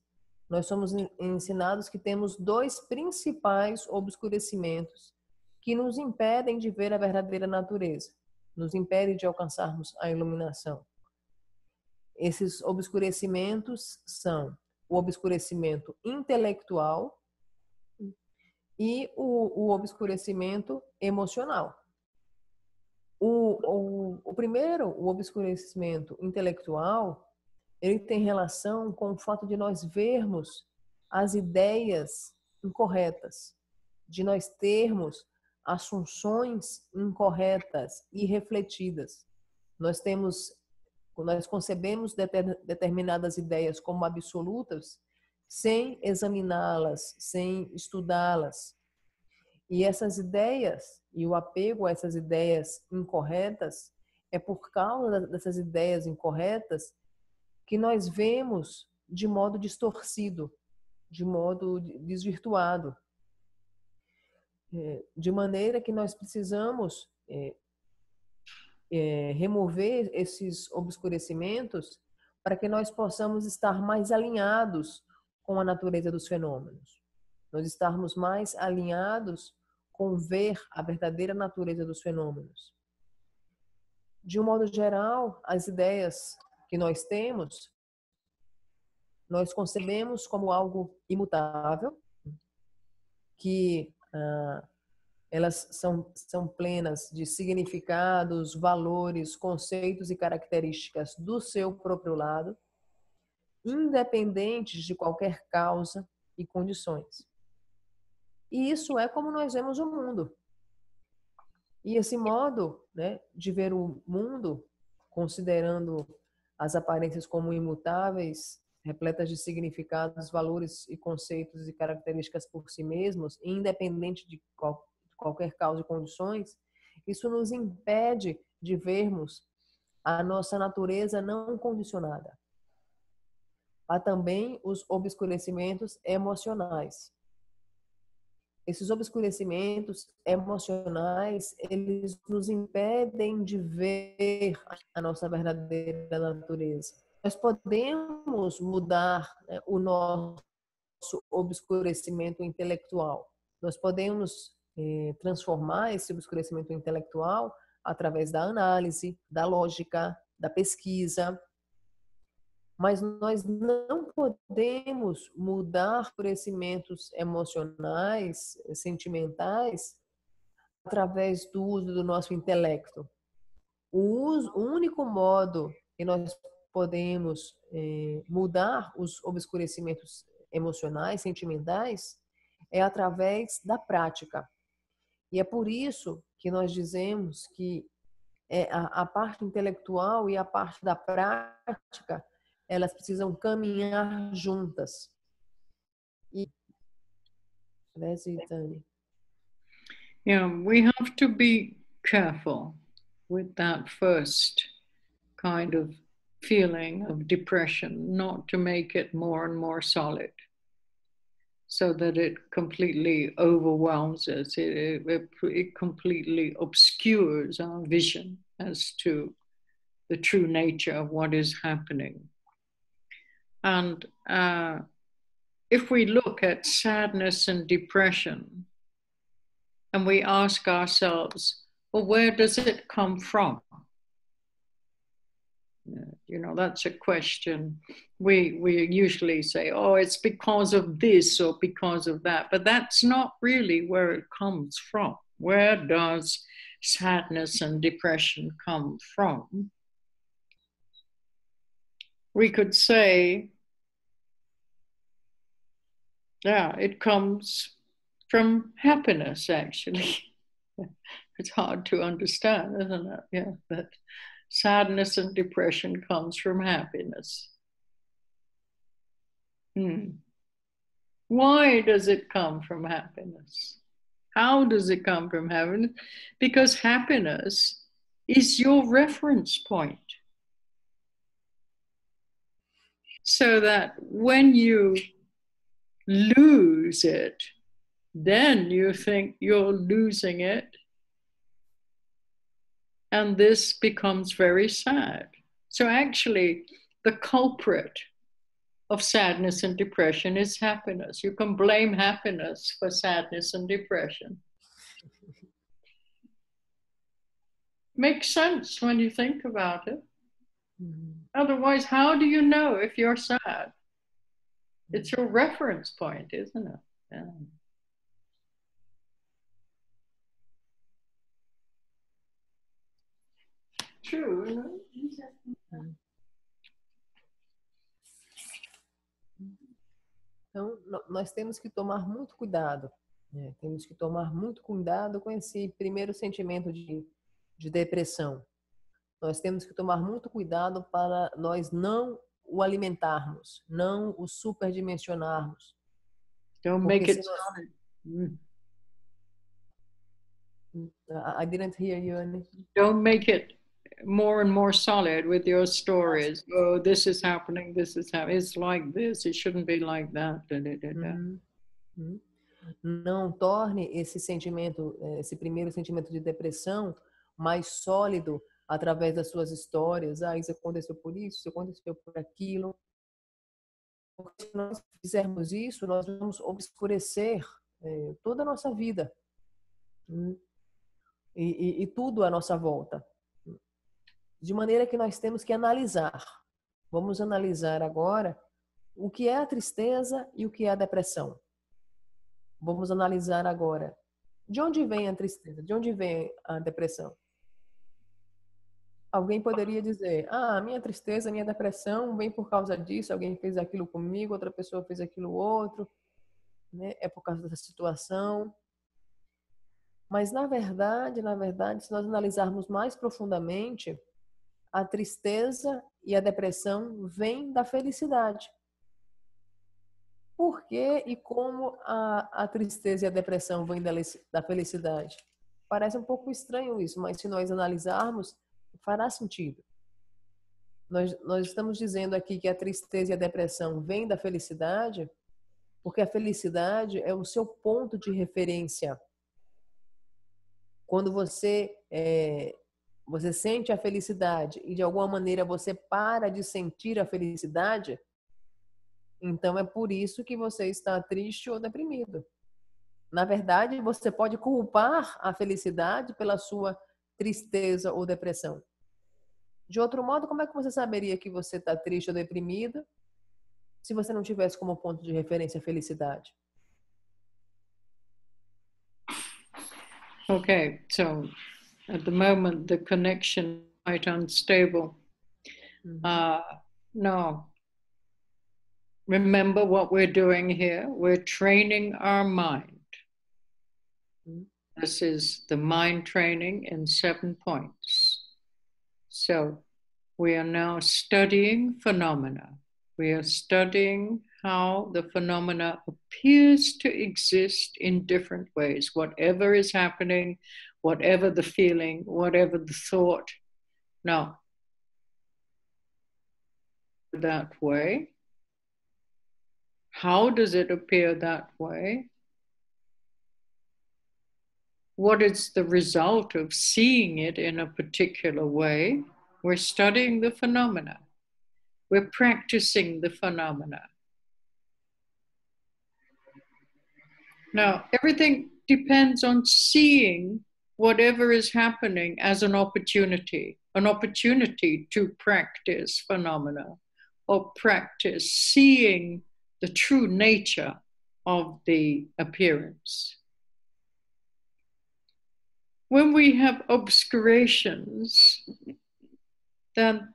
nós somos ensinados que temos dois principais obscurecimentos que nos impedem de ver a verdadeira natureza, nos impedem de alcançarmos a iluminação. Esses obscurecimentos são o obscurecimento intelectual e o, o obscurecimento emocional. O, o, o primeiro, o obscurecimento intelectual, ele tem relação com o fato de nós vermos as ideias incorretas, de nós termos assunções incorretas e refletidas. Nós temos nós concebemos determinadas ideias como absolutas sem examiná-las, sem estudá-las. E essas ideias e o apego a essas ideias incorretas é por causa dessas ideias incorretas que nós vemos de modo distorcido, de modo desvirtuado. É, de maneira que nós precisamos é, é, remover esses obscurecimentos para que nós possamos estar mais alinhados com a natureza dos fenômenos. Nós estarmos mais alinhados com ver a verdadeira natureza dos fenômenos. De um modo geral, as ideias que nós temos, nós concebemos como algo imutável, que ah, elas são, são plenas de significados, valores, conceitos e características do seu próprio lado, independentes de qualquer causa e condições. E isso é como nós vemos o mundo. E esse modo né, de ver o mundo, considerando as aparências como imutáveis, repletas de significados, valores e conceitos e características por si mesmos, independente de, qual, de qualquer causa e condições, isso nos impede de vermos a nossa natureza não condicionada há também os obscurecimentos emocionais. Esses obscurecimentos emocionais, eles nos impedem de ver a nossa verdadeira natureza. Nós podemos mudar né, o nosso obscurecimento intelectual. Nós podemos eh, transformar esse obscurecimento intelectual através da análise, da lógica, da pesquisa, mas nós não podemos mudar crescimentos emocionais, sentimentais, através do uso do nosso intelecto. o, uso, o único modo que nós podemos é, mudar os obscurecimentos emocionais, sentimentais, é através da prática. E é por isso que nós dizemos que é, a, a parte intelectual e a parte da prática, elas precisam caminhar juntas. E Yeah, we have to be careful with that first kind of feeling of depression, not to make it more and more solid so that it completely overwhelms us. It, it, it, completely obscures our vision as to the true nature of what is happening. And uh, if we look at sadness and depression and we ask ourselves, well, where does it come from? You know, that's a question. We we usually say, oh, it's because of this or because of that, but that's not really where it comes from. Where does sadness and depression come from? We could say, yeah, it comes from happiness, actually. it's hard to understand, isn't it? Yeah, that sadness and depression comes from happiness. Hmm. Why does it come from happiness? How does it come from happiness? Because happiness is your reference point. So that when you lose it, then you think you're losing it and this becomes very sad. So, actually, the culprit of sadness and depression is happiness. You can blame happiness for sadness and depression. Makes sense when you think about it. Mm-hmm. Otherwise, how do you know if you're sad? It's your reference point, isn't it? Yeah. True. Então, nós temos que tomar muito cuidado. Né? Temos que tomar muito cuidado com esse primeiro sentimento de, de depressão. Nós temos que tomar muito cuidado para nós não o alimentarmos, não o superdimensionarmos. Don't make it nós... I didn't hear you, Annie. Don't make it more and more solid with your stories. Oh, this is happening, this is happening. It's like this, it shouldn't be like that. Da, da, da, uhum. Não torne esse sentimento, eh, esse primeiro sentimento de depressão mais sólido através das suas histórias. Ah, isso aconteceu por isso, isso aconteceu por aquilo. Porque se nós fizermos isso, nós vamos obscurecer eh, toda a nossa vida. Hum? E, e, e tudo à nossa volta de maneira que nós temos que analisar. Vamos analisar agora o que é a tristeza e o que é a depressão. Vamos analisar agora de onde vem a tristeza, de onde vem a depressão. Alguém poderia dizer: Ah, minha tristeza, minha depressão vem por causa disso. Alguém fez aquilo comigo, outra pessoa fez aquilo outro. Né? É por causa dessa situação. Mas na verdade, na verdade, se nós analisarmos mais profundamente, a tristeza e a depressão vêm da felicidade. Por que e como a, a tristeza e a depressão vêm da, da felicidade? Parece um pouco estranho isso, mas se nós analisarmos, fará sentido. Nós, nós estamos dizendo aqui que a tristeza e a depressão vêm da felicidade, porque a felicidade é o seu ponto de referência. Quando você é, você sente a felicidade e de alguma maneira você para de sentir a felicidade, então é por isso que você está triste ou deprimido. Na verdade, você pode culpar a felicidade pela sua tristeza ou depressão. De outro modo, como é que você saberia que você está triste ou deprimido se você não tivesse como ponto de referência a felicidade? Ok, so at the moment the connection quite unstable. Uhum. Uh, no. Remember what we're doing here? We're training our mind. This is the mind training in seven points. So we are now studying phenomena. We are studying how the phenomena appears to exist in different ways. Whatever is happening, whatever the feeling, whatever the thought. Now, that way. How does it appear that way? What is the result of seeing it in a particular way? We're studying the phenomena. We're practicing the phenomena. Now, everything depends on seeing whatever is happening as an opportunity, an opportunity to practice phenomena or practice seeing the true nature of the appearance. When we have obscurations, then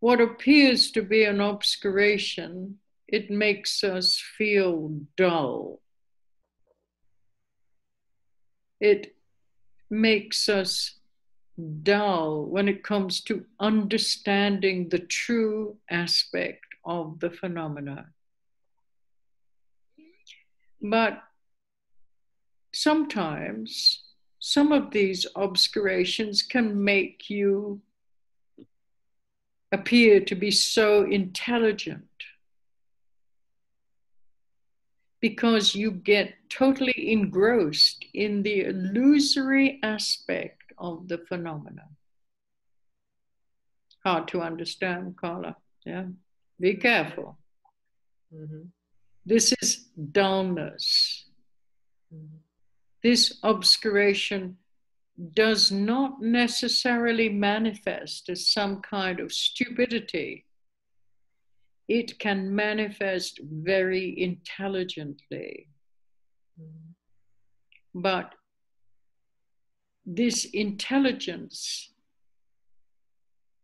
what appears to be an obscuration, it makes us feel dull. It makes us dull when it comes to understanding the true aspect of the phenomena. But sometimes some of these obscurations can make you appear to be so intelligent because you get totally engrossed in the illusory aspect of the phenomena. Hard to understand, Carla. Yeah. Be careful. Uhum. This is dullness. Uhum. This obscuration does not necessarily manifest as some kind of stupidity. It can manifest very intelligently. Uhum. But this intelligence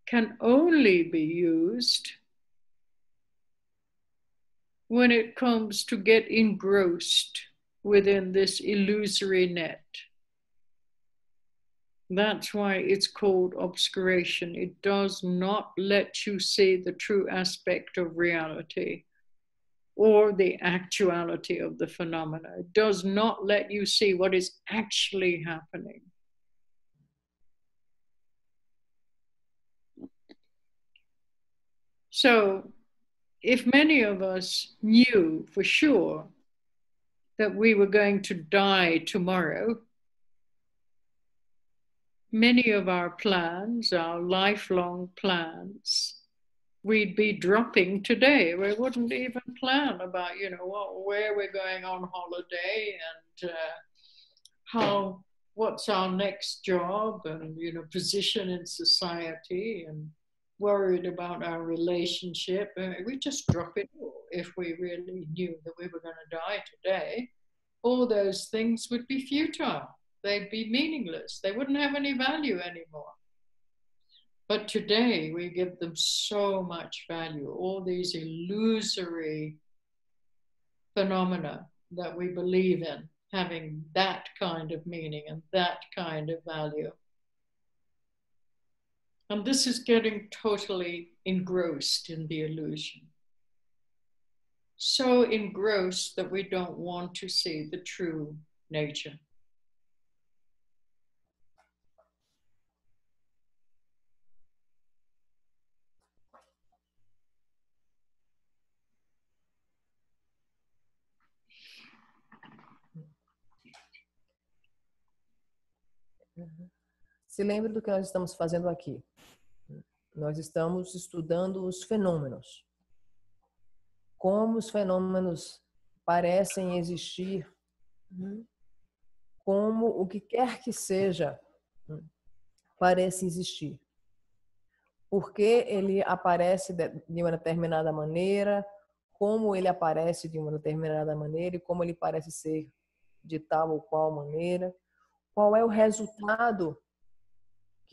can only be used when it comes to get engrossed within this illusory net. That's why it's called obscuration. It does not let you see the true aspect of reality or the actuality of the phenomena. It does not let you see what is actually happening. So, if many of us knew for sure that we were going to die tomorrow, many of our plans, our lifelong plans, we'd be dropping today. We wouldn't even plan about, you know, what, where we're going on holiday and uh, how, what's our next job and, you know, position in society and worried about our relationship. Uh, we just drop it all if we really knew that we were going to die today. All those things would be futile. They'd be meaningless. They wouldn't have any value anymore. But today we give them so much value, all these illusory phenomena that we believe in having that kind of meaning and that kind of value. And this is getting totally engrossed in the illusion. So engrossed that we don't want to see the true nature. Se lembre do que nós estamos fazendo aqui. Nós estamos estudando os fenômenos. Como os fenômenos parecem existir, como o que quer que seja parece existir. Por que ele aparece de uma determinada maneira, como ele aparece de uma determinada maneira e como ele parece ser de tal ou qual maneira. Qual é o resultado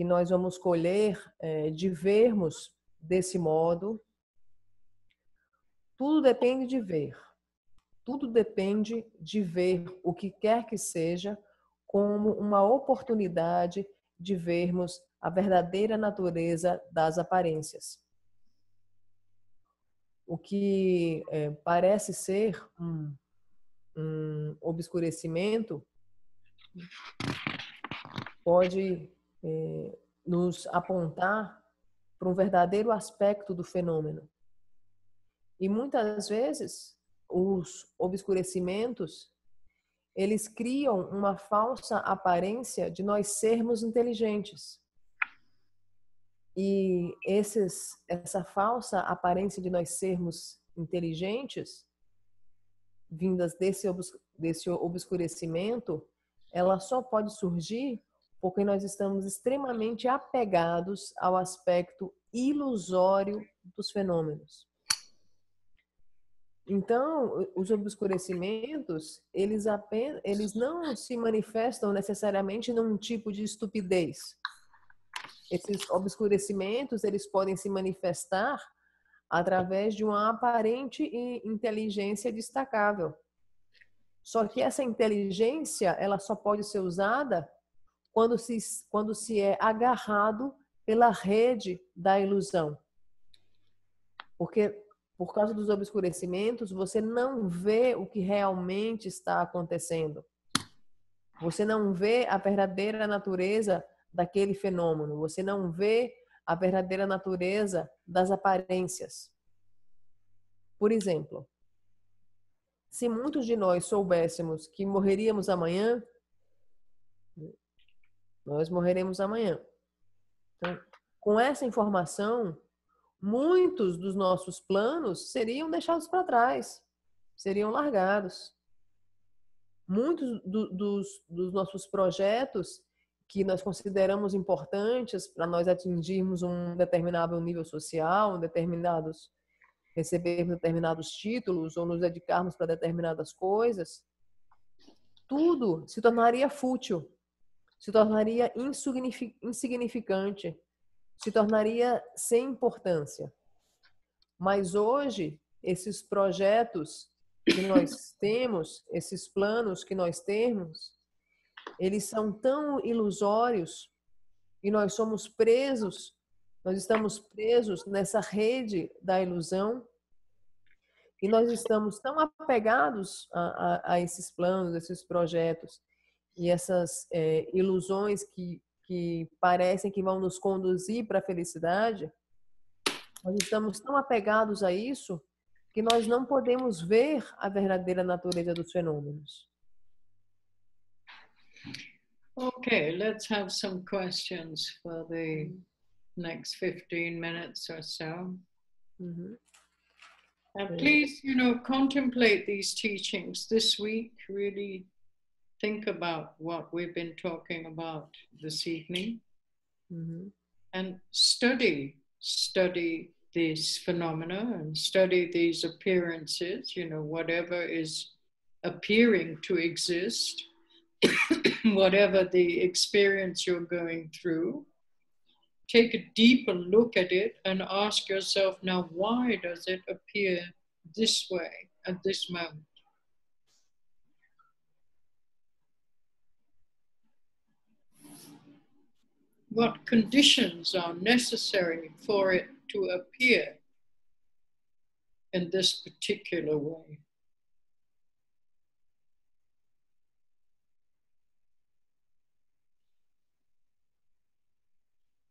que nós vamos colher é, de vermos desse modo. Tudo depende de ver. Tudo depende de ver o que quer que seja como uma oportunidade de vermos a verdadeira natureza das aparências. O que é, parece ser um, um obscurecimento pode é, nos apontar para um verdadeiro aspecto do fenômeno. E muitas vezes os obscurecimentos eles criam uma falsa aparência de nós sermos inteligentes. E esses, essa falsa aparência de nós sermos inteligentes, vindas desse, desse obscurecimento, ela só pode surgir porque nós estamos extremamente apegados ao aspecto ilusório dos fenômenos. Então, os obscurecimentos, eles apenas, eles não se manifestam necessariamente num tipo de estupidez. Esses obscurecimentos, eles podem se manifestar através de uma aparente inteligência destacável. Só que essa inteligência, ela só pode ser usada quando se, quando se é agarrado pela rede da ilusão. Porque por causa dos obscurecimentos, você não vê o que realmente está acontecendo. Você não vê a verdadeira natureza daquele fenômeno. Você não vê a verdadeira natureza das aparências. Por exemplo, se muitos de nós soubéssemos que morreríamos amanhã, nós morreremos amanhã. Então, com essa informação, muitos dos nossos planos seriam deixados para trás, seriam largados. Muitos do, dos, dos nossos projetos que nós consideramos importantes para nós atingirmos um determinado nível social, determinados recebermos determinados títulos ou nos dedicarmos para determinadas coisas, tudo se tornaria fútil se tornaria insignificante, se tornaria sem importância. Mas hoje, esses projetos que nós temos, esses planos que nós temos, eles são tão ilusórios e nós somos presos, nós estamos presos nessa rede da ilusão e nós estamos tão apegados a, a, a esses planos, a esses projetos, e essas é, ilusões que, que parecem que vão nos conduzir para a felicidade, nós estamos tão apegados a isso que nós não podemos ver a verdadeira natureza dos fenômenos. Okay, let's have some questions for the next 15 minutes or so. Mm -hmm. And please, you know, contemplate these teachings this week, really think about what we've been talking about this evening mm-hmm. and study, study these phenomena and study these appearances, you know, whatever is appearing to exist, whatever the experience you're going through. Take a deeper look at it and ask yourself now, why does it appear this way at this moment? What conditions are necessary for it to appear in this particular way.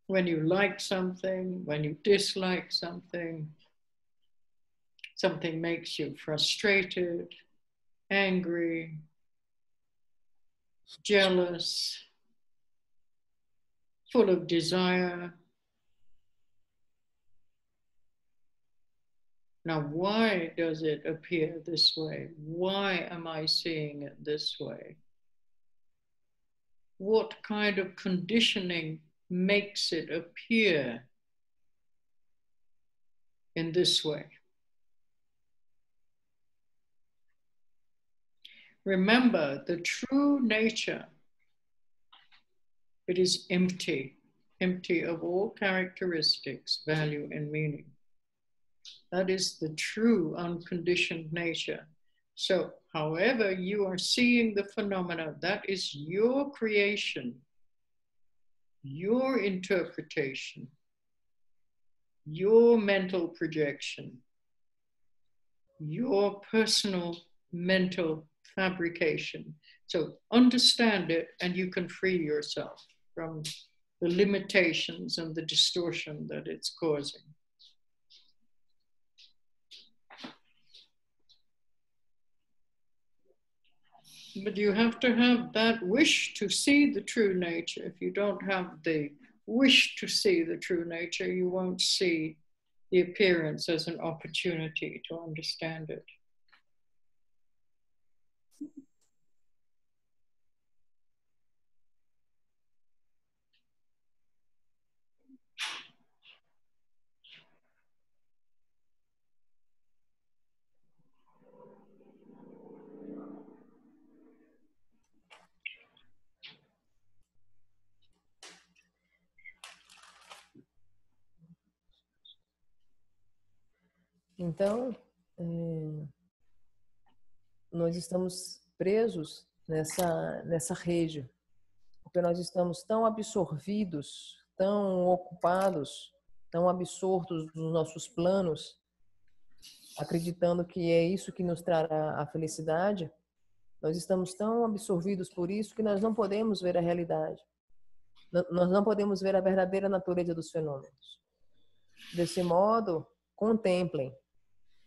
When you like something, when you dislike something, something makes you frustrated, angry, jealous, full of desire. Now, why does it appear this way? Why am I seeing it this way? What kind of conditioning makes it appear in this way? Remember, the true nature it is empty. empty of all characteristics, value, and meaning. That is the true unconditioned nature. So, however you are seeing the phenomena, that is your creation, your interpretation, your mental projection, your personal mental fabrication. So understand it and you can free yourself from the limitations and the distortion that it's causing. But you have to have that wish to see the true nature. If you don't have the wish to see the true nature, you won't see the appearance as an opportunity to understand it. Então, é, nós estamos presos nessa, nessa rede, porque nós estamos tão absorvidos, tão ocupados, tão absortos nos nossos planos, acreditando que é isso que nos trará a felicidade, nós estamos tão absorvidos por isso que nós não podemos ver a realidade. Nós não podemos ver a verdadeira natureza dos fenômenos. Desse modo, contemplem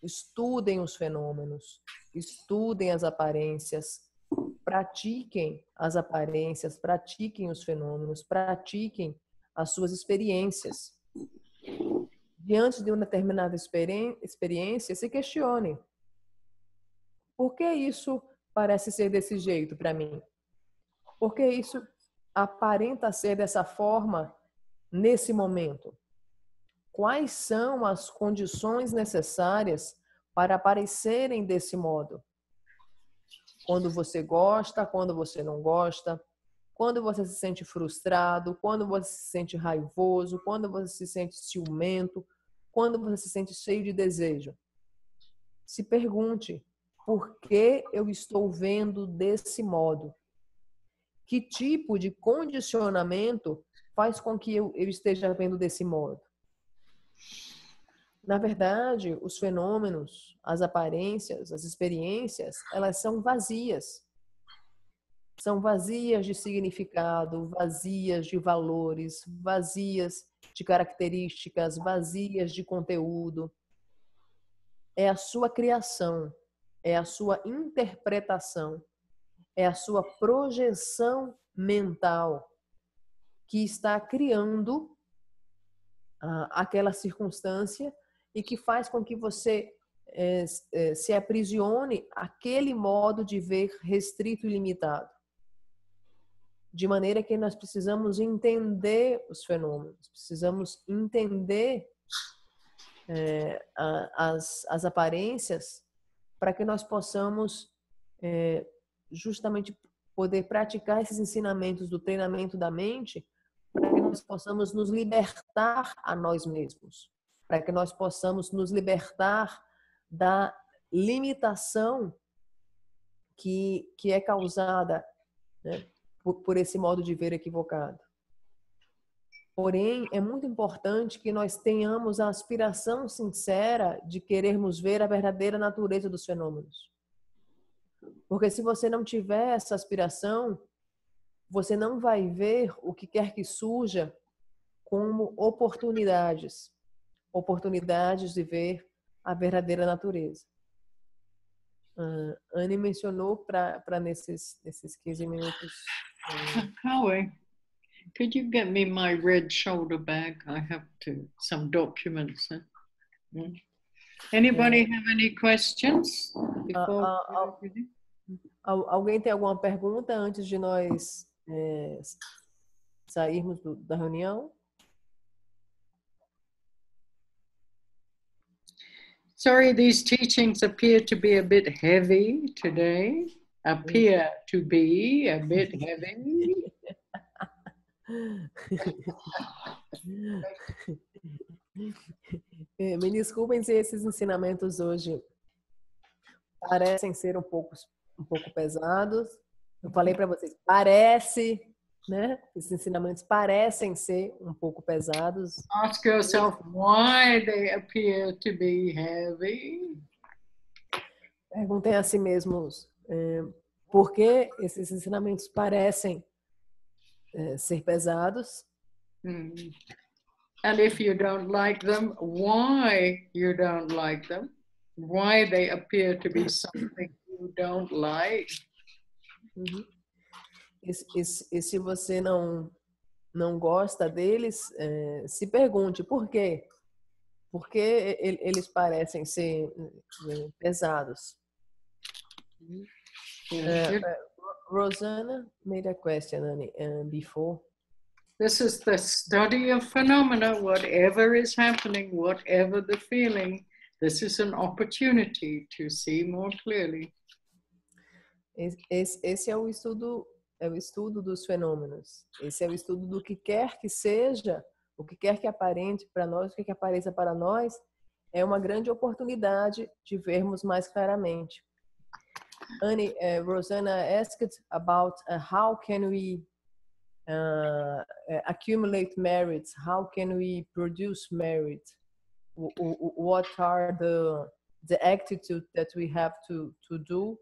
estudem os fenômenos, estudem as aparências, pratiquem as aparências, pratiquem os fenômenos, pratiquem as suas experiências. Diante de uma determinada experiência, se questione: por que isso parece ser desse jeito para mim? Por que isso aparenta ser dessa forma nesse momento? Quais são as condições necessárias para aparecerem desse modo. Quando você gosta, quando você não gosta, quando você se sente frustrado, quando você se sente raivoso, quando você se sente ciumento, quando você se sente cheio de desejo. Se pergunte: por que eu estou vendo desse modo? Que tipo de condicionamento faz com que eu, eu esteja vendo desse modo? Na verdade, os fenômenos, as aparências, as experiências, elas são vazias. São vazias de significado, vazias de valores, vazias de características, vazias de conteúdo. É a sua criação, é a sua interpretação, é a sua projeção mental que está criando ah, aquela circunstância e que faz com que você é, é, se aprisione aquele modo de ver restrito e limitado. De maneira que nós precisamos entender os fenômenos, precisamos entender é, a, as, as aparências para que nós possamos justamente poder praticar esses ensinamentos do treinamento da mente nós possamos nos libertar a nós mesmos para que nós possamos nos libertar da limitação que, que é causada né, por, por esse modo de ver equivocado. Porém, é muito importante que nós tenhamos a aspiração sincera de querermos ver a verdadeira natureza dos fenômenos. Porque se você não tiver essa aspiração, você não vai ver o que quer que surja como oportunidades oportunidades de ver a verdadeira natureza. Uh, Anne mencionou para nesses, nesses 15 minutos. Howie, could you get me my red shoulder bag? I have to, some documents. Huh? Mm. Anybody yeah. have any questions? Before uh, uh, alguém tem alguma pergunta antes de nós é, sairmos do, da reunião? Sorry, these teachings appear to be a bit heavy today. Appear to be a bit heavy. É, me desculpem se esses ensinamentos hoje parecem ser um pouco, um pouco pesados. Eu falei para vocês, parece, né? Esses ensinamentos parecem ser um pouco pesados. Ask yourself why they appear to be heavy. Perguntem a si mesmos é, por que esses ensinamentos parecem é, ser pesados. Hmm. And if you don't like them, why you don't like them? Why they appear to be something you don't like? Uhum. E, e, e, se você não não gosta deles, é, se pergunte por quê? Por que eles parecem ser é, pesados? Uh, Rosanna made a question uh, before. This is the study of phenomena, whatever is happening, whatever the feeling, this is an opportunity to see more clearly. Esse, esse é o estudo é o estudo dos fenômenos. Esse é o estudo do que quer que seja, o que quer que aparente para nós, o que, que apareça para nós, é uma grande oportunidade de vermos mais claramente. Annie, uh, Rosanna asked about uh, how can we uh, accumulate merit? How can we produce merit? what are the the attitude that we have to to do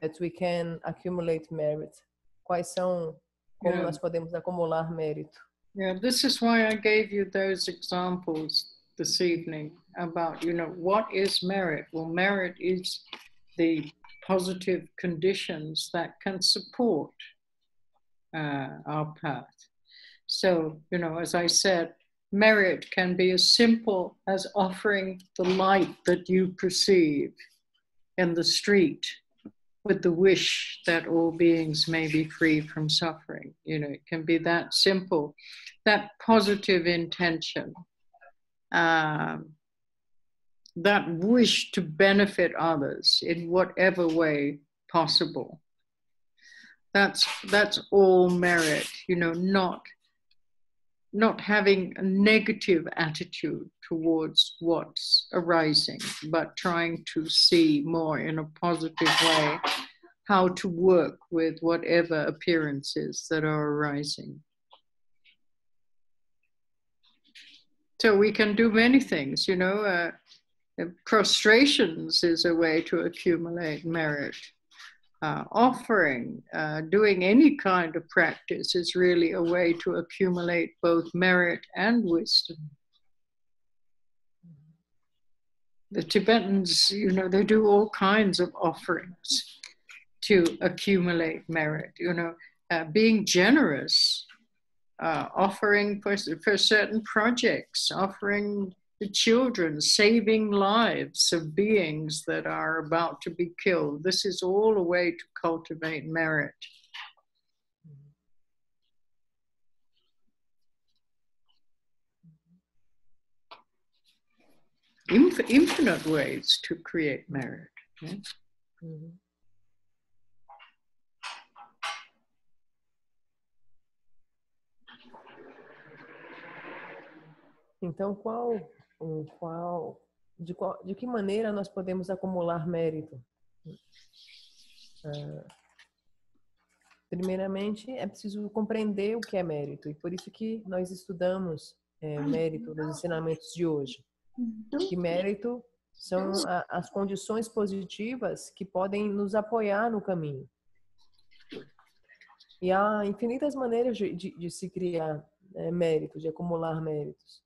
that we can accumulate merit? Quais são como yeah. nós podemos acumular mérito? Yeah, this is why I gave you those examples this evening about you know what is merit? Well, merit is the positive conditions that can support uh, our path. So, you know, as I said, merit can be as simple as offering the light that you perceive in the street with the wish that all beings may be free from suffering. You know, it can be that simple, that positive intention. Um, that wish to benefit others in whatever way possible. That's that's all merit, you know, not not having a negative attitude towards what's arising, but trying to see more in a positive way how to work with whatever appearances that are arising. So we can do many things, you know. Uh, prostrations is a way to accumulate merit. Uh, offering, uh, doing any kind of practice is really a way to accumulate both merit and wisdom. The Tibetans, you know, they do all kinds of offerings to accumulate merit, you know, uh, being generous, uh, offering for, for certain projects, offering the children, saving lives of beings that are about to be killed. This is all a way to cultivate merit. Inf- infinite ways to create merit. Mm-hmm. Então, qual qual, de, qual, de que maneira nós podemos acumular mérito? Ah, primeiramente, é preciso compreender o que é mérito e por isso que nós estudamos é, mérito nos ensinamentos de hoje. Que mérito são a, as condições positivas que podem nos apoiar no caminho. E há infinitas maneiras de, de, de se criar é, mérito, de acumular méritos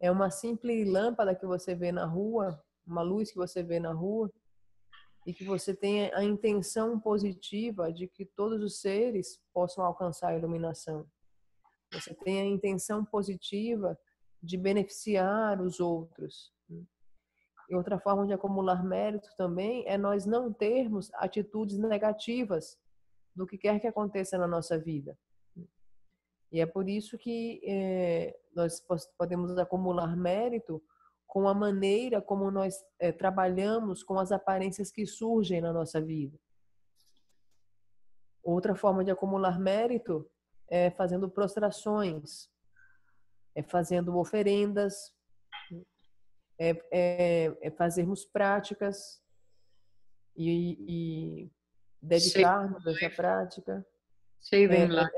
é uma simples lâmpada que você vê na rua, uma luz que você vê na rua, e que você tenha a intenção positiva de que todos os seres possam alcançar a iluminação. Você tem a intenção positiva de beneficiar os outros. E outra forma de acumular mérito também é nós não termos atitudes negativas do que quer que aconteça na nossa vida. E é por isso que é, nós podemos acumular mérito com a maneira como nós é, trabalhamos com as aparências que surgem na nossa vida. Outra forma de acumular mérito é fazendo prostrações, é fazendo oferendas, é, é, é fazermos práticas e, e dedicarmos a essa prática. Saving é,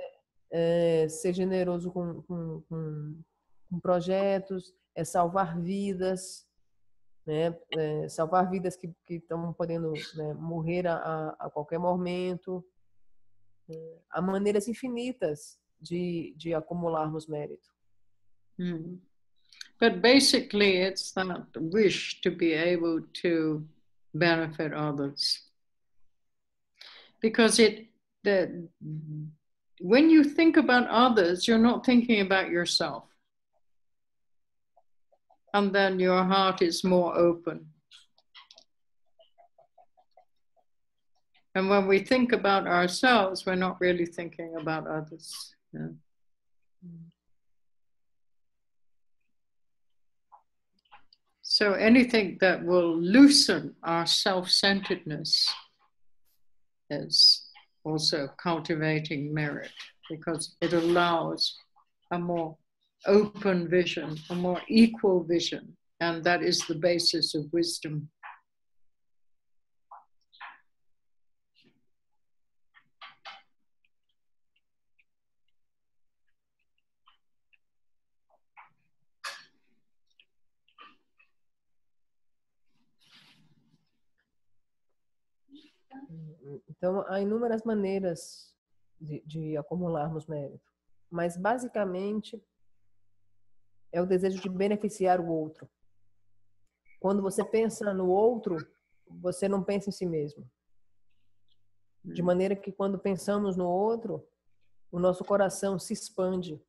é, é, ser generoso com, com, com, com, projetos, é salvar vidas, né? É, salvar vidas que, que estão podendo né, morrer a, a qualquer momento. É, há maneiras infinitas de, de acumularmos mérito. Mm. But basically, it's that wish to be able to benefit others. Because it, the, when you think about others, you're not thinking about yourself. And then your heart is more open. And when we think about ourselves, we're not really thinking about others. Yeah. Mm. So anything that will loosen our self centeredness is also cultivating merit because it allows a more open vision, a more equal vision, and that is the basis of wisdom. Então, há inúmeras maneiras de, de acumularmos mérito, mas basicamente é o desejo de beneficiar o outro. Quando você pensa no outro, você não pensa em si mesmo. De maneira que quando pensamos no outro, o nosso coração se expande